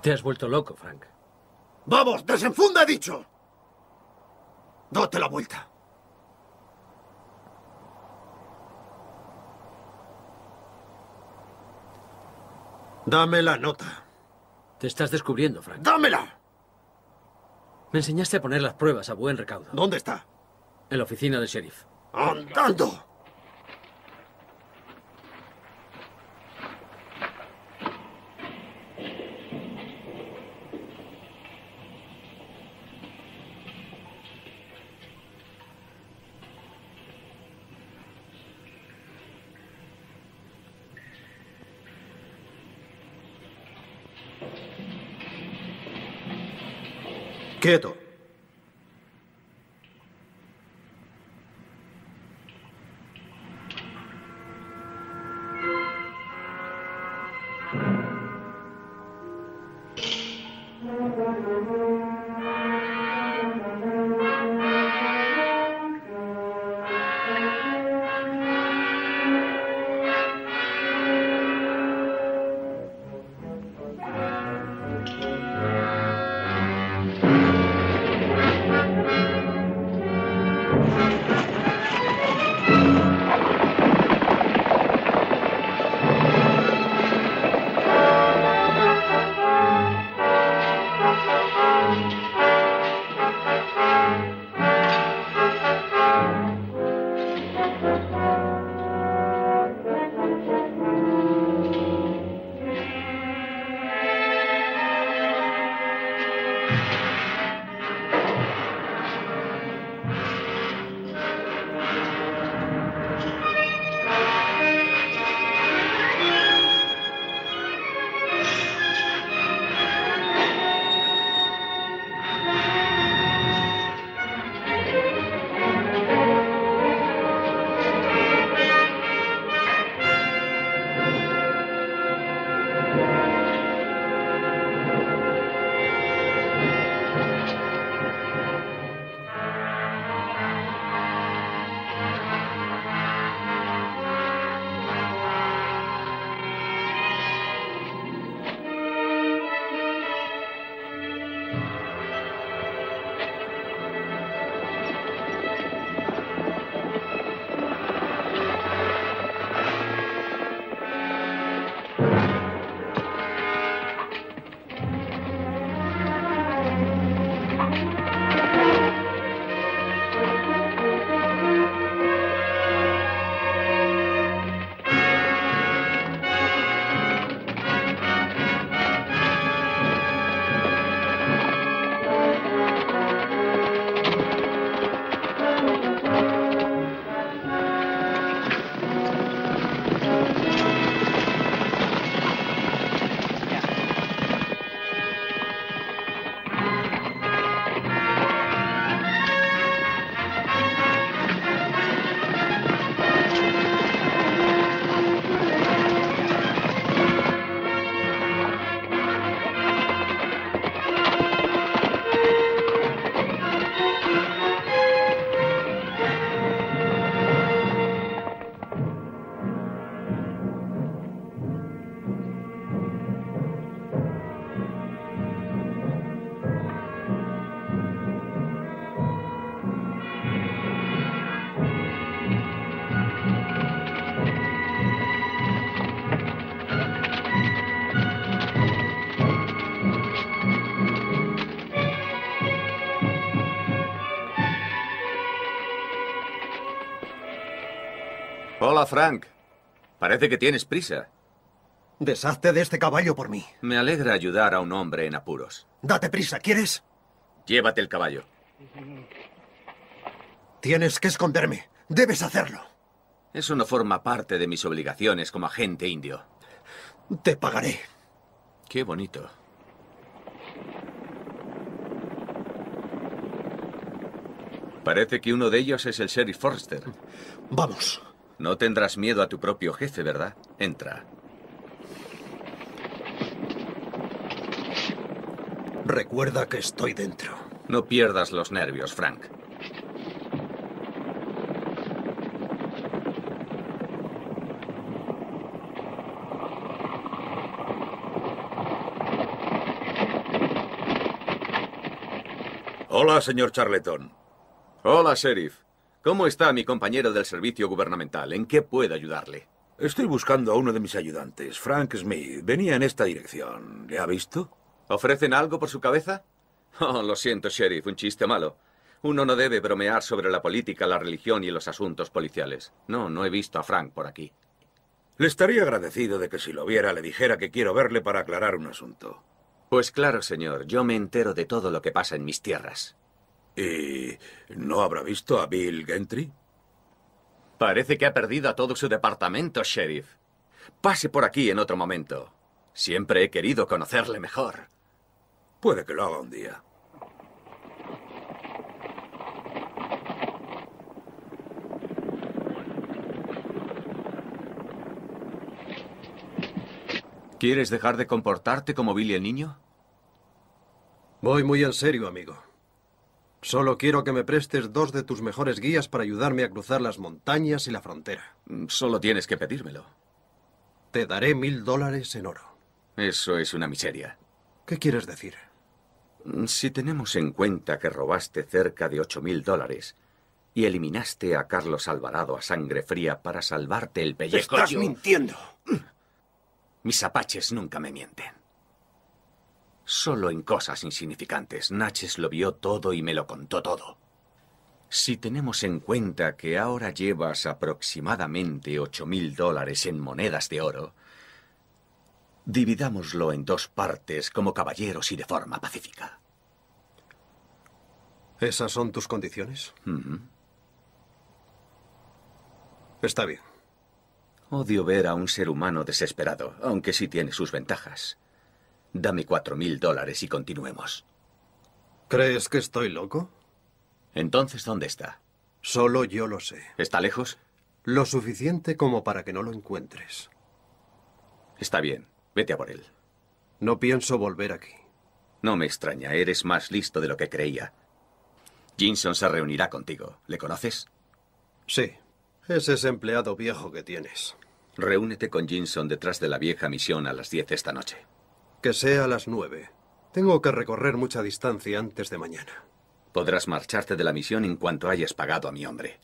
Te has vuelto loco, Frank. ¡Vamos, desenfunda, he dicho! Date la vuelta. Dame la nota. Te estás descubriendo, Frank. ¡Dámela! Me enseñaste a poner las pruebas a buen recaudo. ¿Dónde está? En la oficina del sheriff. ¡Andando! けど Hola, Frank. Parece que tienes prisa. Deshazte de este caballo por mí. Me alegra ayudar a un hombre en apuros. Date prisa, ¿quieres? Llévate el caballo. Tienes que esconderme. Debes hacerlo. Eso no forma parte de mis obligaciones como agente indio. Te pagaré. Qué bonito. Parece que uno de ellos es el sheriff Forster. Vamos. No tendrás miedo a tu propio jefe, ¿verdad? Entra. Recuerda que estoy dentro. No pierdas los nervios, Frank. Hola, señor Charleton. Hola, sheriff. ¿Cómo está mi compañero del servicio gubernamental? ¿En qué puedo ayudarle? Estoy buscando a uno de mis ayudantes, Frank Smith. Venía en esta dirección. ¿Le ha visto? ¿Ofrecen algo por su cabeza? Oh, lo siento, sheriff, un chiste malo. Uno no debe bromear sobre la política, la religión y los asuntos policiales. No, no he visto a Frank por aquí. Le estaría agradecido de que si lo viera le dijera que quiero verle para aclarar un asunto. Pues claro, señor, yo me entero de todo lo que pasa en mis tierras. ¿Y no habrá visto a Bill Gentry? Parece que ha perdido a todo su departamento, sheriff. Pase por aquí en otro momento. Siempre he querido conocerle mejor. Puede que lo haga un día. ¿Quieres dejar de comportarte como Billy el niño? Voy muy en serio, amigo. Solo quiero que me prestes dos de tus mejores guías para ayudarme a cruzar las montañas y la frontera. Solo tienes que pedírmelo. Te daré mil dólares en oro. Eso es una miseria. ¿Qué quieres decir? Si tenemos en cuenta que robaste cerca de ocho mil dólares y eliminaste a Carlos Alvarado a sangre fría para salvarte el pellejo. Estás yo- mintiendo. Mis apaches nunca me mienten. Solo en cosas insignificantes. Natchez lo vio todo y me lo contó todo. Si tenemos en cuenta que ahora llevas aproximadamente ocho mil dólares en monedas de oro, dividámoslo en dos partes como caballeros y de forma pacífica. ¿Esas son tus condiciones? Está bien. Odio ver a un ser humano desesperado, aunque sí tiene sus ventajas. Dame cuatro mil dólares y continuemos. ¿Crees que estoy loco? Entonces, ¿dónde está? Solo yo lo sé. ¿Está lejos? Lo suficiente como para que no lo encuentres. Está bien. Vete a por él. No pienso volver aquí. No me extraña, eres más listo de lo que creía. Jinson se reunirá contigo. ¿Le conoces? Sí. Es ese empleado viejo que tienes. Reúnete con Jinson detrás de la vieja misión a las 10 esta noche. Que sea a las nueve. Tengo que recorrer mucha distancia antes de mañana. Podrás marcharte de la misión en cuanto hayas pagado a mi hombre.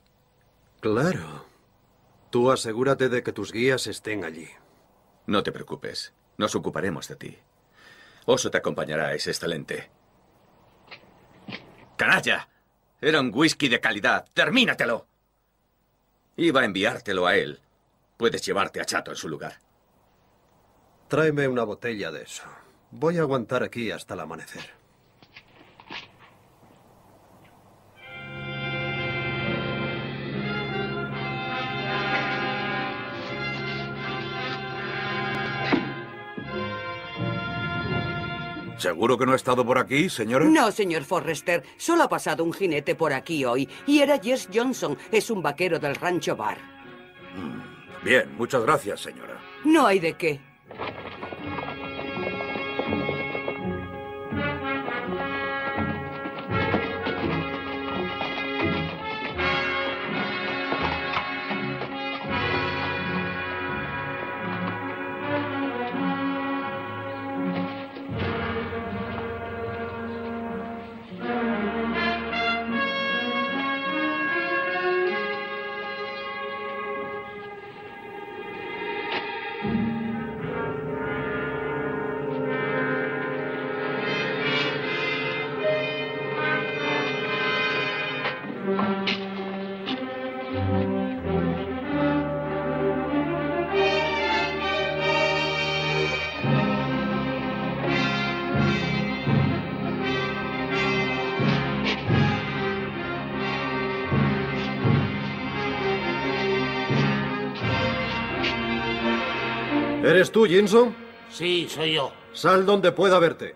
Claro. Tú asegúrate de que tus guías estén allí. No te preocupes. Nos ocuparemos de ti. Oso te acompañará, es excelente. ¡Canalla! Era un whisky de calidad. ¡Termínatelo! Iba a enviártelo a él. Puedes llevarte a Chato en su lugar. Tráeme una botella de eso. Voy a aguantar aquí hasta el amanecer. ¿Seguro que no ha estado por aquí, señora? No, señor Forrester. Solo ha pasado un jinete por aquí hoy. Y era Jess Johnson. Es un vaquero del rancho Bar. Bien, muchas gracias, señora. No hay de qué. ¿Eres tú, Jinson? Sí, soy yo. Sal donde pueda verte.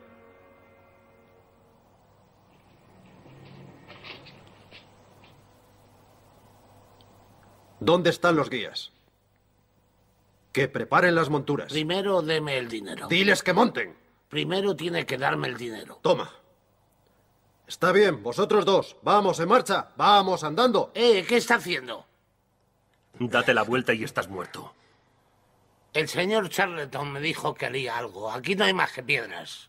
¿Dónde están los guías? Que preparen las monturas. Primero deme el dinero. Diles que monten. Primero tiene que darme el dinero. Toma. Está bien, vosotros dos. Vamos, en marcha. Vamos, andando. Eh, ¿qué está haciendo? Date la vuelta y estás muerto. El señor Charleton me dijo que haría algo. Aquí no hay más que piedras.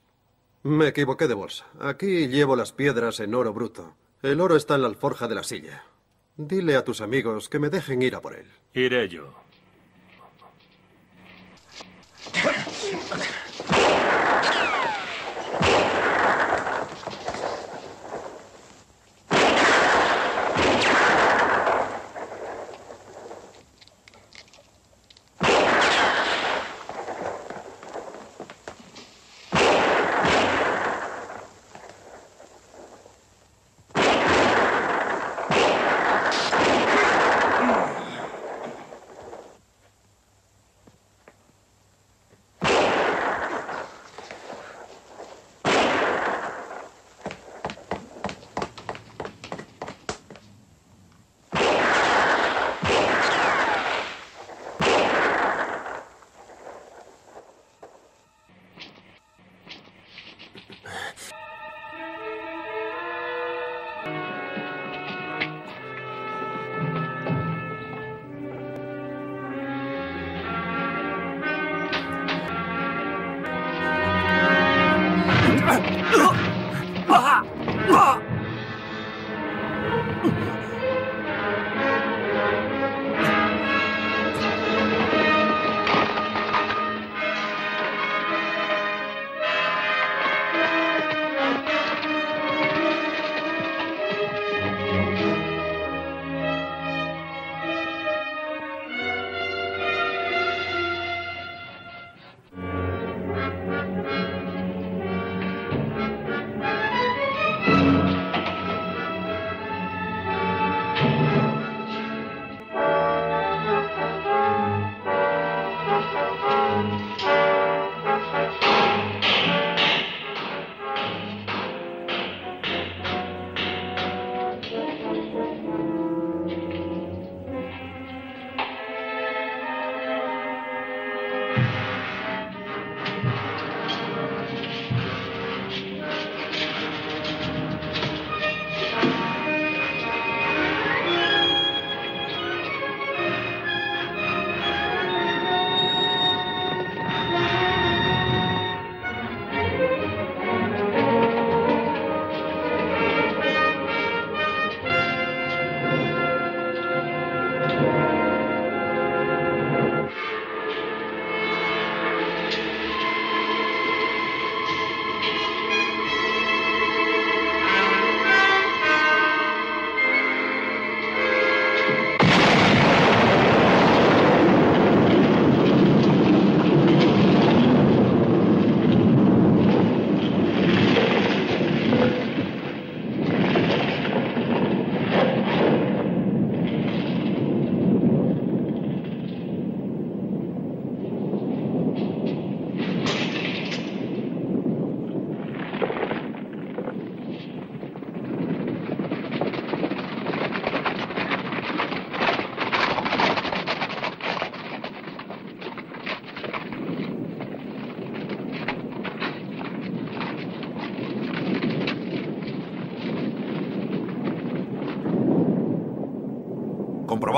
Me equivoqué de bolsa. Aquí llevo las piedras en oro bruto. El oro está en la alforja de la silla. Dile a tus amigos que me dejen ir a por él. Iré yo.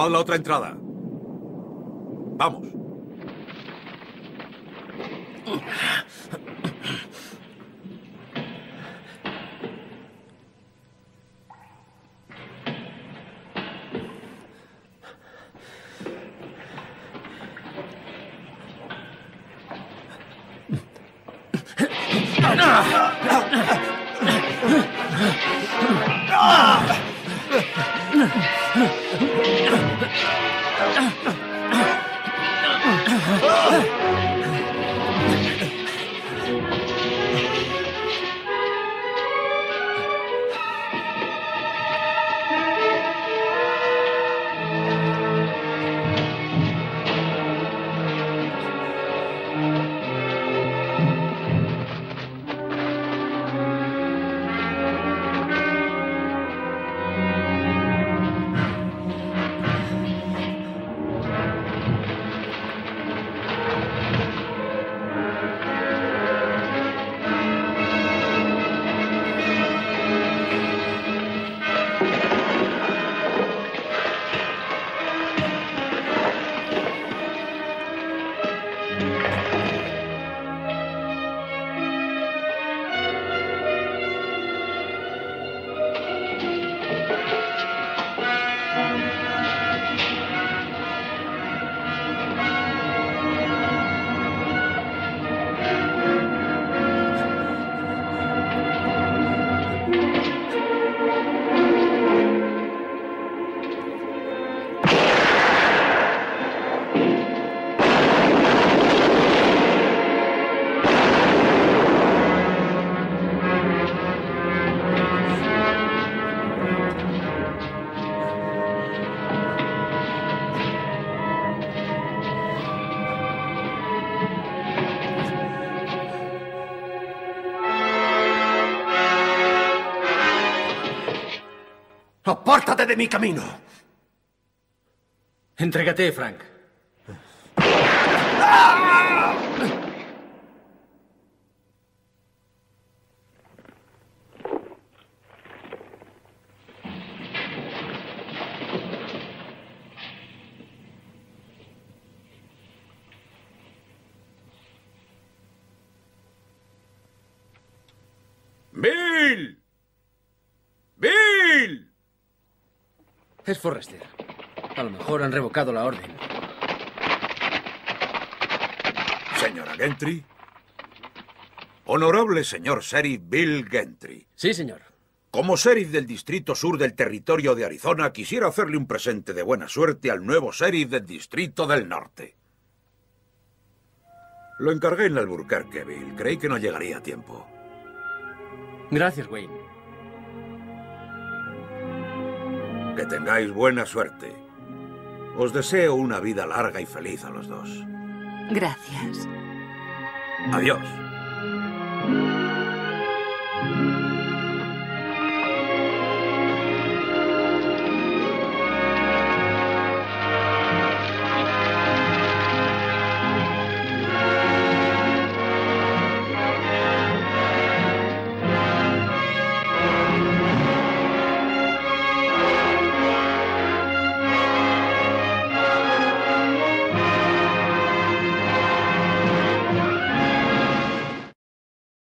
Comprobad la otra entrada. Vamos. ¡Apártate de mi camino! Entrégate, Frank. ¡Bill! ¡Bill! Es Forrester. A lo mejor han revocado la orden. Señora Gentry. Honorable señor sheriff Bill Gentry. Sí, señor. Como sheriff del Distrito Sur del Territorio de Arizona, quisiera hacerle un presente de buena suerte al nuevo sheriff del Distrito del Norte. Lo encargué en Albuquerque, Bill. Creí que no llegaría a tiempo. Gracias, Wayne. Que tengáis buena suerte. Os deseo una vida larga y feliz a los dos. Gracias. Adiós.